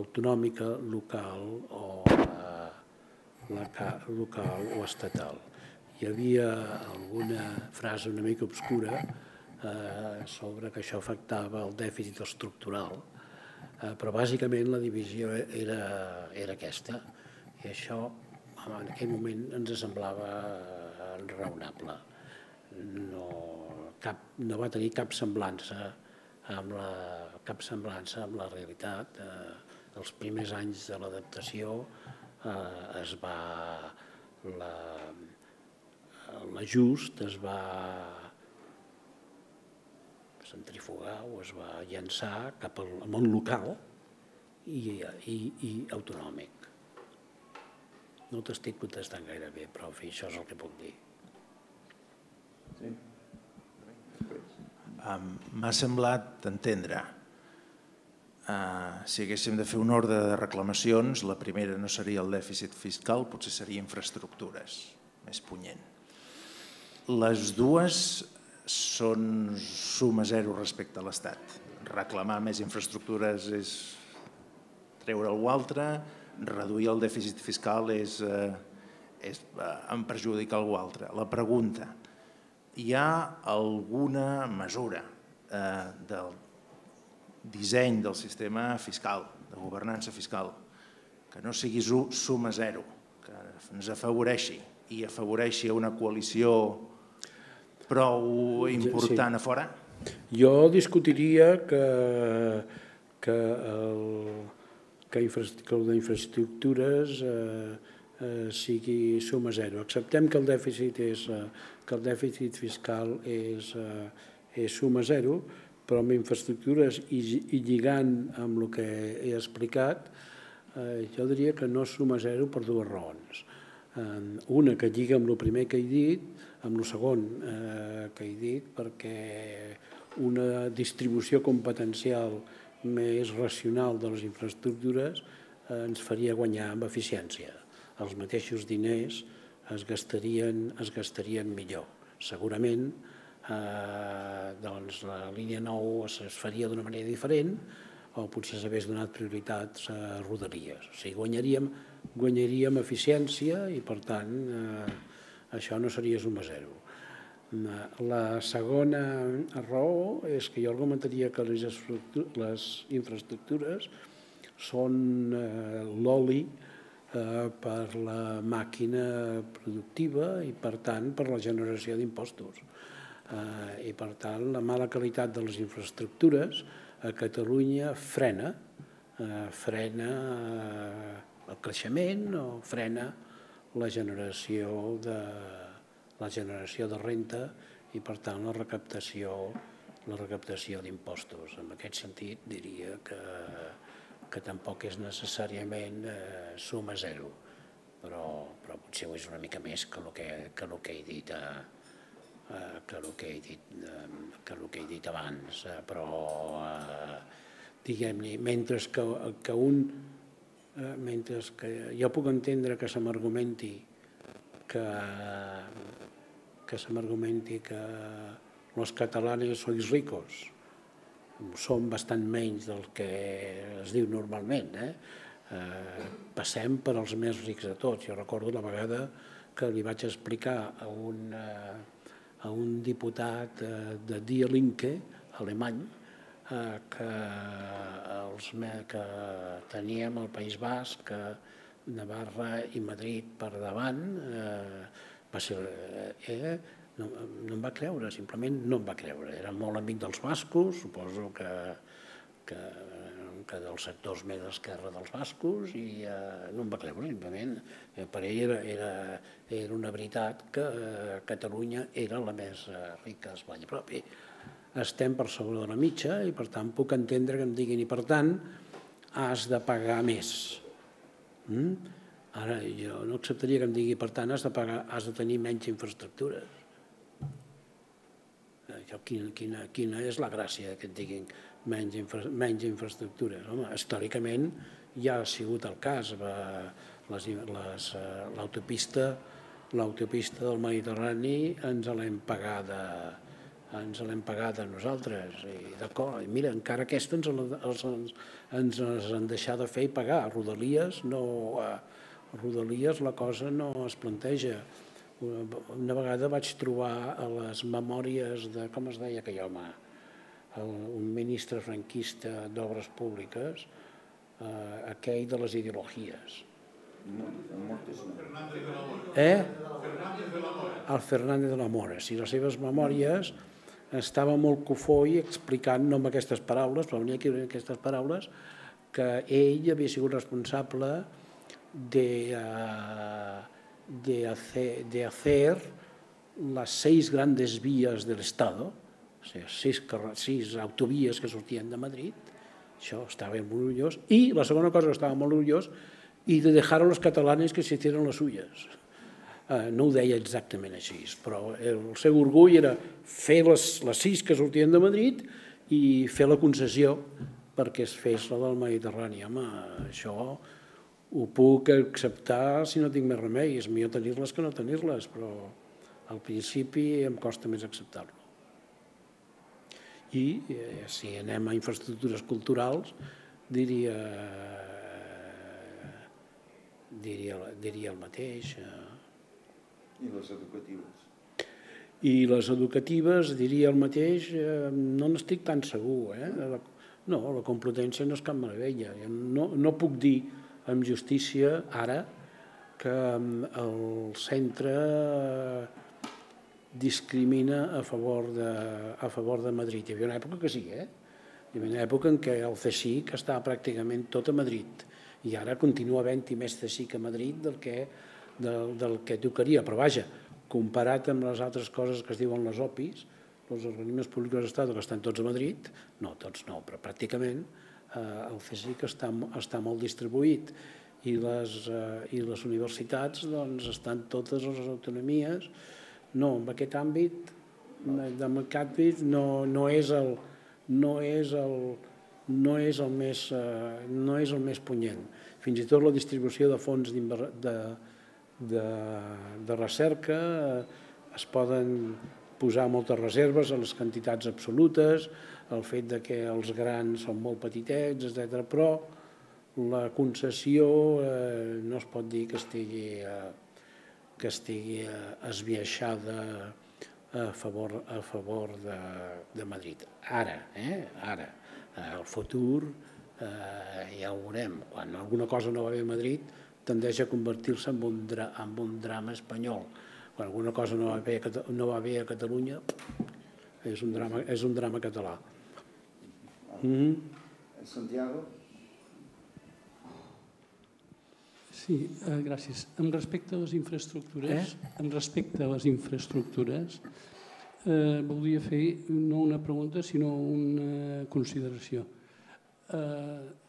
autonòmica, local o eh, local o estatal. Hi havia alguna frase una mica obscura eh, sobre que això afectava el dèficit estructural, Eh, però bàsicament la divisió era, era aquesta i això en aquell moment ens semblava eh, raonable. No, no va tenir cap semblança amb la, cap semblança amb la realitat. Eh, els primers anys de l'adaptació eh, es va l'ajust es va centrifugar o es va llançar cap al món local i, i, i autonòmic. No t'estic contestant gaire bé, però fi, això és el que puc dir. Sí. Um, M'ha semblat entendre uh, si haguéssim de fer un ordre de reclamacions, la primera no seria el dèficit fiscal, potser seria infraestructures, més punyent. Les dues són suma zero respecte a l'Estat. Reclamar més infraestructures és treure algú altre, reduir el dèficit fiscal és, eh, és eh, en perjudicar algú altre. La pregunta, hi ha alguna mesura eh, del disseny del sistema fiscal, de governança fiscal, que no sigui suma zero, que ens afavoreixi i afavoreixi una coalició prou important sí. a fora? Jo discutiria que, que el, que, que el d'infraestructures eh, eh, sigui suma zero. Acceptem que el dèficit, és, eh, que el dèficit fiscal és, eh, és suma zero, però amb infraestructures i, i lligant amb el que he explicat, eh, jo diria que no suma zero per dues raons. Eh, una que lliga amb el primer que he dit, amb el segon eh, que he dit, perquè una distribució competencial més racional de les infraestructures eh, ens faria guanyar amb eficiència. Els mateixos diners es gastarien, es gastarien millor. Segurament eh, doncs la línia 9 es, faria d'una manera diferent o potser s'hagués donat prioritats a rodalies. O sigui, guanyaríem eficiència i, per tant, eh, això no seria suma zero. La segona raó és que jo argumentaria que les, infraestructures són eh, l'oli eh, per la màquina productiva i, per tant, per la generació d'impostos. Eh, I, per tant, la mala qualitat de les infraestructures a Catalunya frena, eh, frena el creixement o frena la generació de, la generació de renta i, per tant, la recaptació, la recaptació d'impostos. En aquest sentit, diria que, que tampoc és necessàriament eh, suma zero, però, però potser ho és una mica més que el que, que, el que he dit eh, eh, que el que he dit, eh, que el que he dit abans, eh, però eh, diguem-ne, mentre que, que un eh, mentre que jo puc entendre que se m'argumenti que, que se m'argumenti que els catalanes sois ricos, som bastant menys del que es diu normalment. Eh? Eh, passem per als més rics de tots. Jo recordo la vegada que li vaig explicar a un, eh, a un diputat eh, de Die Linke, alemany, que, els, que teníem al País Basc, que Navarra i Madrid per davant, eh, va ser, eh, no, no em va creure, simplement no em va creure. Era molt amic dels bascos, suposo que, que, que dels sectors més d'esquerra dels bascos, i eh, no em va creure, simplement. Eh, per ell era, era, era una veritat que eh, Catalunya era la més eh, rica d'Espanya. Però bé, estem per sobre de la mitja i per tant puc entendre que em diguin i per tant has de pagar més. Mm? Ara, jo no acceptaria que em digui, per tant, has de, pagar, has de tenir menys infraestructures. Quina, quina, quina és la gràcia que et diguin menys, infra, menys infraestructures? Home, històricament ja ha sigut el cas. L'autopista l'autopista del Mediterrani ens l'hem pagada ens l'hem pagada nosaltres i d'acord, mira, encara aquesta ens, ens, ens, ens han deixat de fer i pagar, Rodalies no, eh, Rodalies la cosa no es planteja. Una vegada vaig trobar a les memòries de, com es deia aquell home, el, un ministre franquista d'obres públiques, eh, aquell de les ideologies. Eh? El Fernández de la Mora. Si les seves memòries estava molt cofoi explicant, no amb aquestes paraules, però venia aquí aquestes paraules, que ell havia sigut responsable de, uh, de, hacer, de hacer las seis grandes vías del Estado, o sigui, sis, sis autovies que sortien de Madrid, això estava molt orgullós, i la segona cosa que estava molt orgullós, i de dejar a los catalanes que se hicieran les suyes. Uh, no ho deia exactament així, però el seu orgull era fer les, les sis que sortien de Madrid i fer la concessió perquè es fes la del Mediterrani. Home, això ho puc acceptar si no tinc més remei, és millor tenir-les que no tenir-les, però al principi em costa més acceptar-lo. I eh, si anem a infraestructures culturals, diria, diria, diria el mateix. I les educatives? I les educatives, diria el mateix, eh, no n'estic tan segur. Eh? No, la Complutense no és cap meravella. No, no puc dir amb justícia ara que el centre discrimina a favor de, a favor de Madrid. Hi havia una època que sí, eh? Hi havia una època en què el CSIC estava pràcticament tot a Madrid i ara continua havent-hi més teixit a Madrid del que, del, del que tocaria, però vaja, comparat amb les altres coses que es diuen les OPIs, els organismes públics de l'Estat que estan tots a Madrid, no, tots no, però pràcticament eh, el CSIC està, està molt distribuït i les, eh, i les universitats doncs, estan totes les autonomies. No, en aquest àmbit, en aquest àmbit no, no és el, no és el, no és el més, eh, no és el més punyent. Fins i tot la distribució de fons de, de, de recerca eh, es poden posar moltes reserves a les quantitats absolutes, el fet de que els grans són molt petitets, etc. però la concessió eh, no es pot dir que estigui, eh, que estigui eh, esbiaixada a favor, a favor de, de Madrid. Ara, eh? ara, el futur eh, ja ho veurem. Quan alguna cosa no va bé a Madrid, tendeix a convertir-se en, un dra en un drama espanyol. Quan alguna cosa no va bé, no va bé a Catalunya, és un drama, és un drama català. Mm -hmm. Santiago? Sí, eh, gràcies. En respecte a les infraestructures, eh? en respecte a les infraestructures, eh, voldria fer no una pregunta, sinó una consideració. Eh,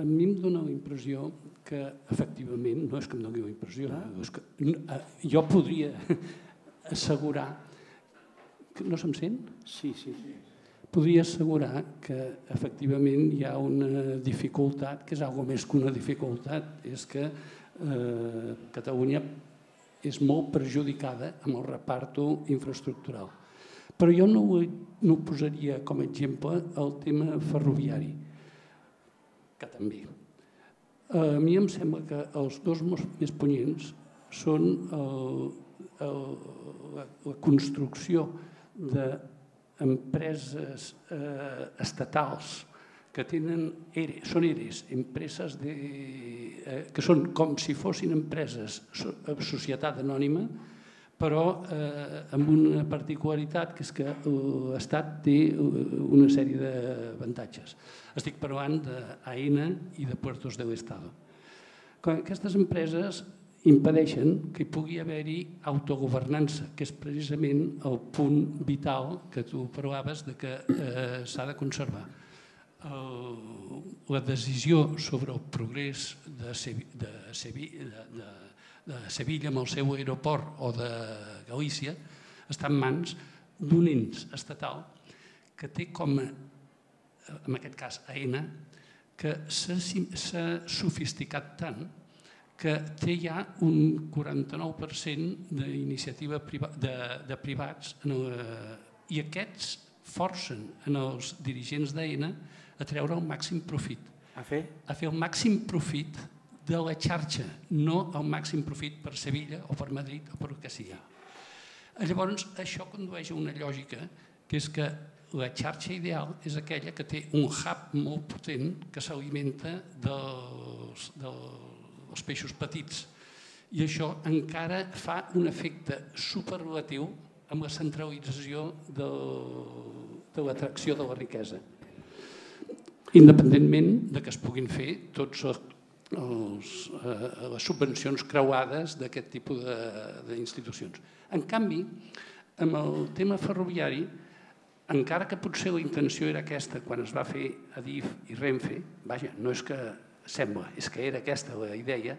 a mi em dóna la impressió que, efectivament, no és que em doni la impressió, ah. és que eh, jo podria <laughs> assegurar... Que no se'm sent? Sí, sí. sí podria assegurar que efectivament hi ha una dificultat que és algo més que una dificultat, és que eh, Catalunya és molt perjudicada amb el reparto infraestructural. Però jo no ho, no ho posaria com a exemple el tema ferroviari, que també. A mi em sembla que els dos més punyents són el, el, la, la construcció de empreses eh, estatals que tenen ERE, són ERES, empreses de, eh, que són com si fossin empreses so, societat anònima, però eh, amb una particularitat que és que l'Estat té una sèrie d'avantatges. Estic parlant d'AENA i de Puertos de l'Estado. Aquestes empreses impedeixen que hi pugui haver-hi autogovernança, que és precisament el punt vital que tu parlaves de que eh, s'ha de conservar. El, la decisió sobre el progrés de, de, de, de, de Sevilla amb el seu aeroport o de Galícia està en mans d'un ens estatal que té com a, en aquest cas AENA, que s'ha sofisticat tant que té ja un 49% d'iniciativa de, de privats en el, i aquests forcen en els dirigents d'AENA a treure el màxim profit. A fer? A fer el màxim profit de la xarxa, no el màxim profit per Sevilla o per Madrid o per el que sigui. Llavors, això condueix a una lògica que és que la xarxa ideal és aquella que té un hub molt potent que s'alimenta dels, dels els peixos petits. I això encara fa un efecte superlatiu amb la centralització del, de l'atracció de la riquesa. Independentment de que es puguin fer tots els, els, eh, les subvencions creuades d'aquest tipus d'institucions. En canvi, amb el tema ferroviari, encara que potser la intenció era aquesta quan es va fer Adif i Renfe, vaja, no és que sembla, és que era aquesta la idea,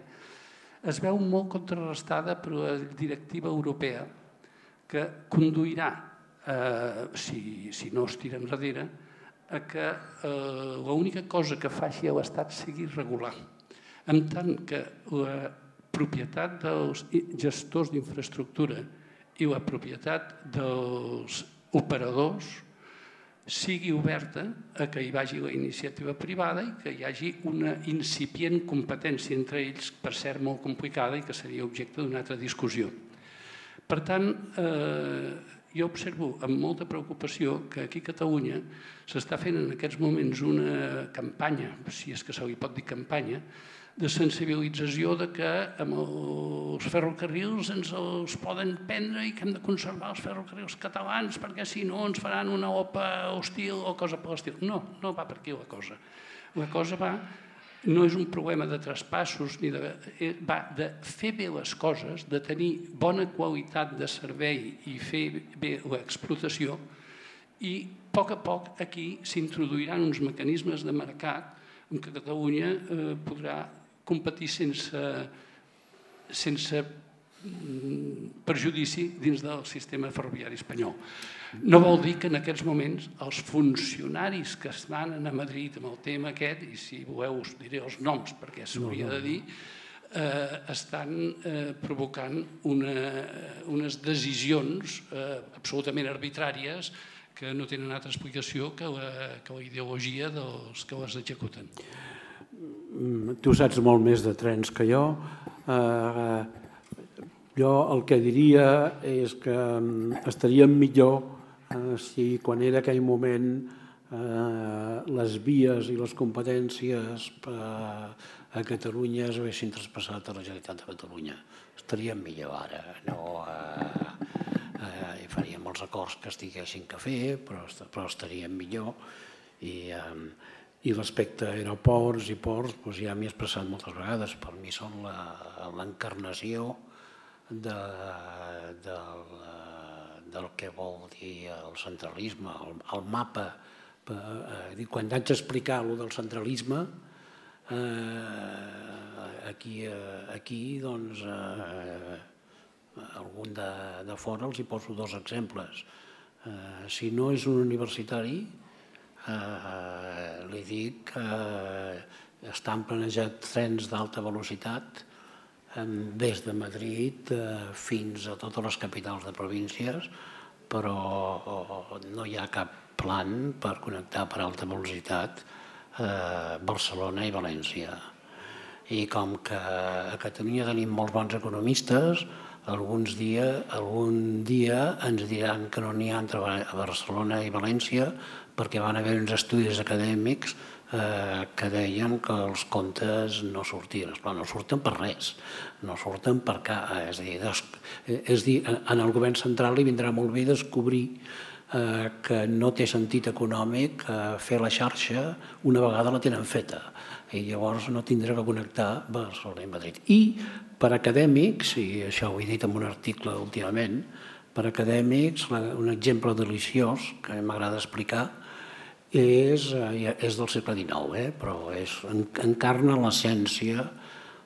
es veu molt contrarrestada per la directiva europea que conduirà, eh, si, si no es tira enrere, a que eh, l'única cosa que faci l'Estat sigui regular. En tant que la propietat dels gestors d'infraestructura i la propietat dels operadors sigui oberta a que hi vagi la iniciativa privada i que hi hagi una incipient competència entre ells, per cert molt complicada i que seria objecte d'una altra discussió. Per tant, eh, jo observo amb molta preocupació que aquí a Catalunya s'està fent en aquests moments una campanya, si és que se li pot dir campanya, de sensibilització de que amb els ferrocarrils ens els poden prendre i que hem de conservar els ferrocarrils catalans perquè si no ens faran una OPA hostil o cosa per l'estil. No, no va per aquí la cosa. La cosa va no és un problema de traspassos, ni de, eh, va de fer bé les coses, de tenir bona qualitat de servei i fer bé l'explotació, i a poc a poc aquí s'introduiran uns mecanismes de mercat en què Catalunya eh, podrà competir sense, sense mm, perjudici dins del sistema ferroviari espanyol. No vol dir que en aquests moments els funcionaris que estan a Madrid amb el tema aquest, i si voleu us diré els noms perquè s'hauria de dir, eh, estan eh, provocant una, unes decisions eh, absolutament arbitràries que no tenen altra explicació que la, que la ideologia dels que les executen. Mm, tu saps molt més de trens que jo. Eh, jo el que diria és que mm, estaríem millor eh, si quan era aquell moment eh, les vies i les competències eh, a Catalunya es haguessin traspassat a la Generalitat de Catalunya. Estaríem millor ara, no eh, eh, faríem els acords que estiguessin que fer, però, però estaríem millor. I, eh, i respecte a aeroports i ports, doncs ja m'he expressat moltes vegades, per mi són l'encarnació de, de, del que vol dir el centralisme, el, el mapa. Eh, quan haig d'explicar lo del centralisme, eh, aquí, eh, aquí doncs, eh, algun de, de fora els hi poso dos exemples. Eh, si no és un universitari, eh, li dic que estan planejats trens d'alta velocitat des de Madrid eh, fins a totes les capitals de províncies, però no hi ha cap plan per connectar per alta velocitat eh, Barcelona i València. I com que a Catalunya tenim molts bons economistes, alguns dia, algun dia ens diran que no n'hi ha entre Barcelona i València perquè van haver uns estudis acadèmics eh, que deien que els comptes no sortien. Esclar, no surten per res, no surten per cap... Eh, és a dir, eh, en el govern central li vindrà molt bé descobrir eh, que no té sentit econòmic eh, fer la xarxa una vegada la tenen feta i llavors no tindrà que connectar Barcelona i Madrid. I per acadèmics, i això ho he dit en un article últimament, per acadèmics, un exemple deliciós que m'agrada explicar és, eh, és del segle XIX, eh? però és, encarna l'essència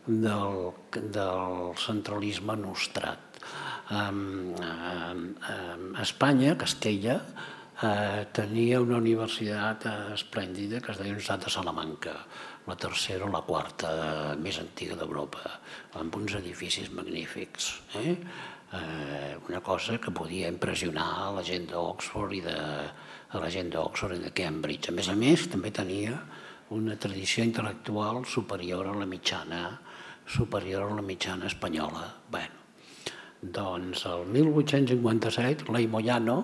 del, del centralisme nostrat. Um, um, Espanya, Castella, uh, tenia una universitat esplèndida que es deia Universitat de Salamanca, la tercera o la quarta més antiga d'Europa, amb uns edificis magnífics. Eh? Uh, una cosa que podia impressionar la gent d'Oxford i de, a la gent d'Oxford i de Cambridge. A més a més, també tenia una tradició intel·lectual superior a la mitjana superior a la mitjana espanyola. Bueno, doncs el 1857, Ley Moyano,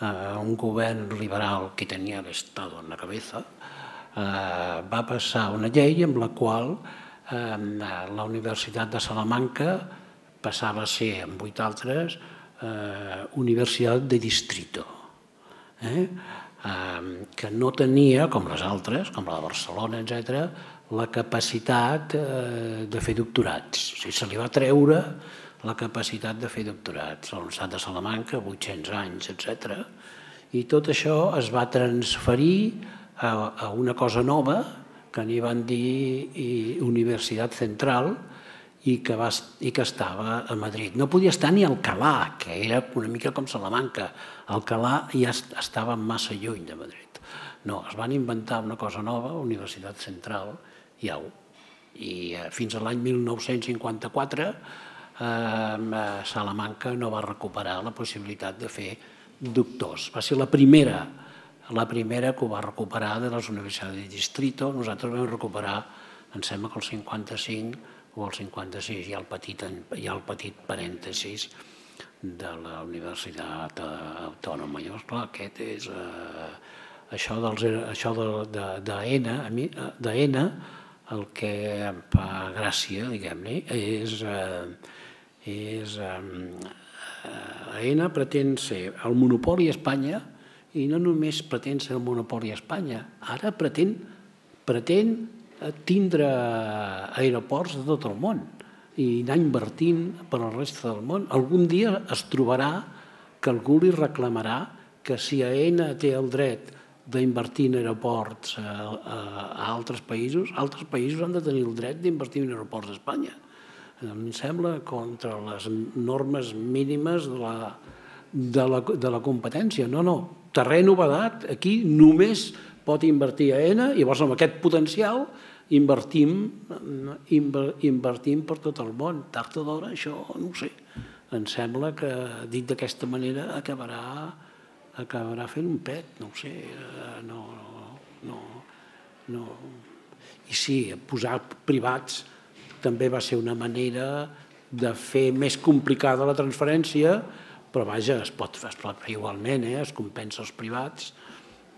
eh, un govern liberal que tenia l'Estado en la cabeza, eh, va passar una llei amb la qual eh, la Universitat de Salamanca passava a ser, amb vuit altres, eh, Universitat de Distrito eh? que no tenia, com les altres, com la de Barcelona, etc, la capacitat eh, de fer doctorats. O sigui, se li va treure la capacitat de fer doctorats a l'Universitat de Salamanca, 800 anys, etc. I tot això es va transferir a, una cosa nova que n'hi van dir Universitat Central, i que, va, i que estava a Madrid. No podia estar ni a Alcalà, que era una mica com Salamanca. Alcalà ja estava massa lluny de Madrid. No, es van inventar una cosa nova, Universitat Central, i au. I eh, fins a l'any 1954 eh, Salamanca no va recuperar la possibilitat de fer doctors. Va ser la primera, la primera que ho va recuperar de les universitats de Distrito. Nosaltres vam recuperar, em sembla que el 55, o el 56 hi ha el petit, hi ha el petit parèntesis de la Universitat Autònoma. Llavors, clar, aquest és... Eh, això, dels, això de, de, de N, a mi, de N, el que em fa gràcia, diguem-ne, és, eh, és eh, AENA pretén ser el monopoli a Espanya i no només pretén ser el monopoli a Espanya, ara pretén, pretén tindre aeroports de tot el món i anar invertint per la resta del món. Algun dia es trobarà que algú li reclamarà que si AENA té el dret d'invertir en aeroports a, a, a altres països, altres països han de tenir el dret d'invertir en aeroports d'Espanya. Em sembla contra les normes mínimes de la, de la, de la competència. No, no, terreno vedat, aquí només pot invertir a ENA, i llavors amb aquest potencial invertim, inver, invertim per tot el món. Tard o d'hora, això no ho sé. Em sembla que, dit d'aquesta manera, acabarà, acabarà fent un pet, no ho sé. Eh, no, no, no. I sí, posar privats també va ser una manera de fer més complicada la transferència, però vaja, es pot, es pot fer igualment, eh? es compensa els privats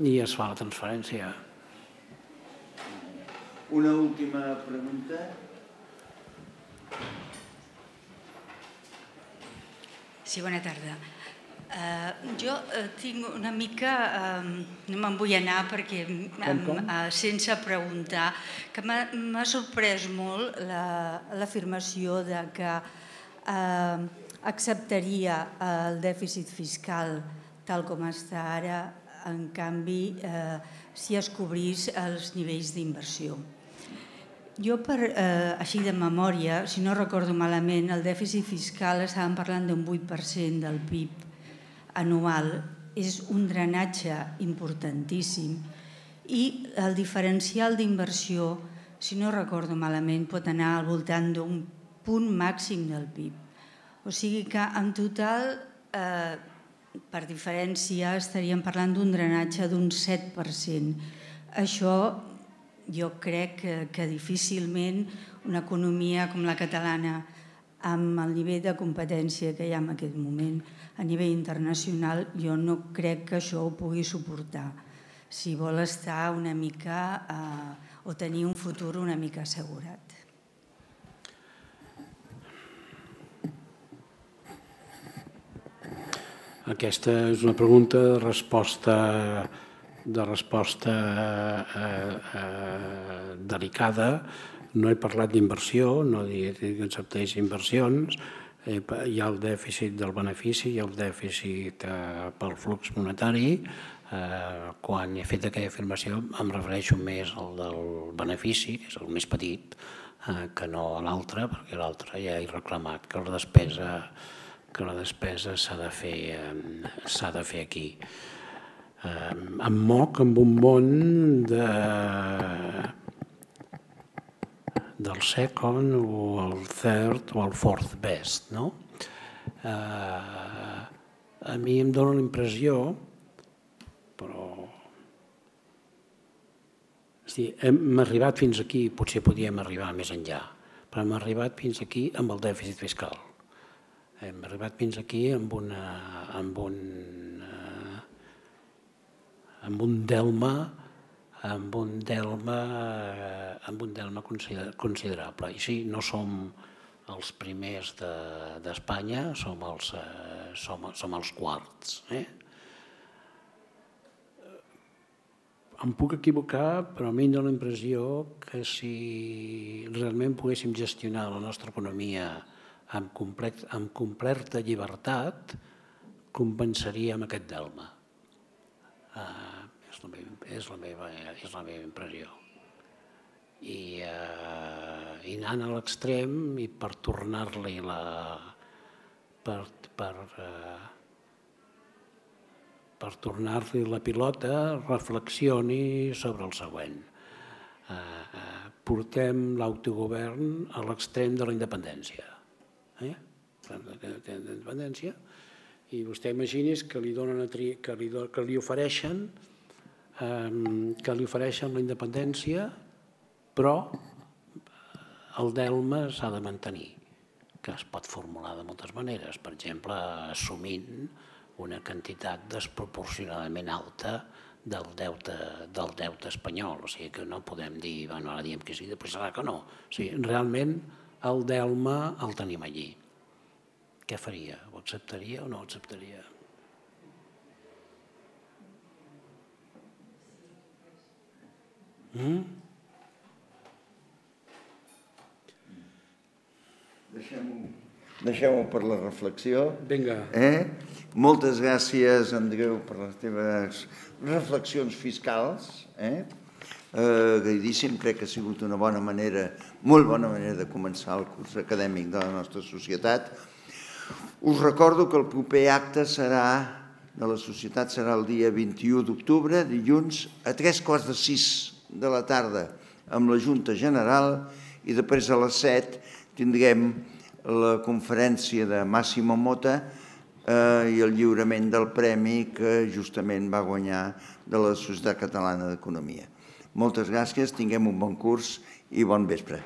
i es fa la transferència. Una última pregunta. Sí, bona tarda. Uh, jo uh, tinc una mica, uh, no me'n vull anar perquè um, uh, sense preguntar, que m'ha sorprès molt l'afirmació la, de que uh, acceptaria el dèficit fiscal tal com està ara, en canvi, uh, si es cobrís els nivells d'inversió. Jo, per, eh, així de memòria, si no recordo malament, el dèficit fiscal estàvem parlant d'un 8% del PIB anual és un drenatge importantíssim i el diferencial d'inversió, si no recordo malament, pot anar al voltant d'un punt màxim del PIB. O sigui que en total, eh, per diferència, estaríem parlant d'un drenatge d'un 7%. Això jo crec que, que difícilment una economia com la catalana, amb el nivell de competència que hi ha en aquest moment, a nivell internacional, jo no crec que això ho pugui suportar si vol estar una mica eh, o tenir un futur una mica assegurat. Aquesta és una pregunta de resposta de resposta eh, eh, delicada. No he parlat d'inversió, no dic que acceptés inversions, Eh, hi ha el dèficit del benefici, hi ha el dèficit eh, pel flux monetari. Eh, quan he fet aquella afirmació em refereixo més al del benefici, que és el més petit, eh, que no a l'altre, perquè l'altre ja he reclamat que la despesa que la despesa s'ha de fer eh, de fer aquí. Eh, em moc amb un món de del second o el third o el fourth best. No? Eh, a mi em dóna la impressió, però sí, hem arribat fins aquí, potser podíem arribar més enllà, però hem arribat fins aquí amb el dèficit fiscal. Hem arribat fins aquí amb, una, amb un, amb un delma amb un delma, eh, amb un delma considerable. I sí, no som els primers d'Espanya, de, som, els, eh, som, som els quarts. Eh? Em puc equivocar, però a mi em dóna la impressió que si realment poguéssim gestionar la nostra economia amb, complet, amb completa llibertat, compensaríem aquest delma. Uh, és la meva, és la meva, impressió. I, eh, i anant a l'extrem i per tornar-li la... per, per, eh, per tornar-li la pilota, reflexioni sobre el següent. Eh, eh, portem l'autogovern a l'extrem de la independència. Eh? De independència i vostè imagini's que li, donen a tri, que li, que li ofereixen que li ofereixen la independència, però el delma s'ha de mantenir, que es pot formular de moltes maneres, per exemple, assumint una quantitat desproporcionadament alta del deute, del deute espanyol, o sigui que no podem dir, bueno, ara diem que sí, després serà que no. O sigui, realment el delma el tenim allí. Què faria? Ho acceptaria o no ho acceptaria? Hmm? Deixem-ho deixem, per la reflexió. Vinga. Eh? Moltes gràcies, Andreu, per les teves reflexions fiscals. Eh? Eh, Gaidíssim, crec que ha sigut una bona manera, molt bona manera de començar el curs acadèmic de la nostra societat. Us recordo que el proper acte serà de la societat serà el dia 21 d'octubre, dilluns, a tres quarts de sis de la tarda amb la Junta General i després a les 7 tindrem la conferència de Massimo Mota eh, i el lliurament del premi que justament va guanyar de la Societat Catalana d'Economia. Moltes gràcies, tinguem un bon curs i bon vespre.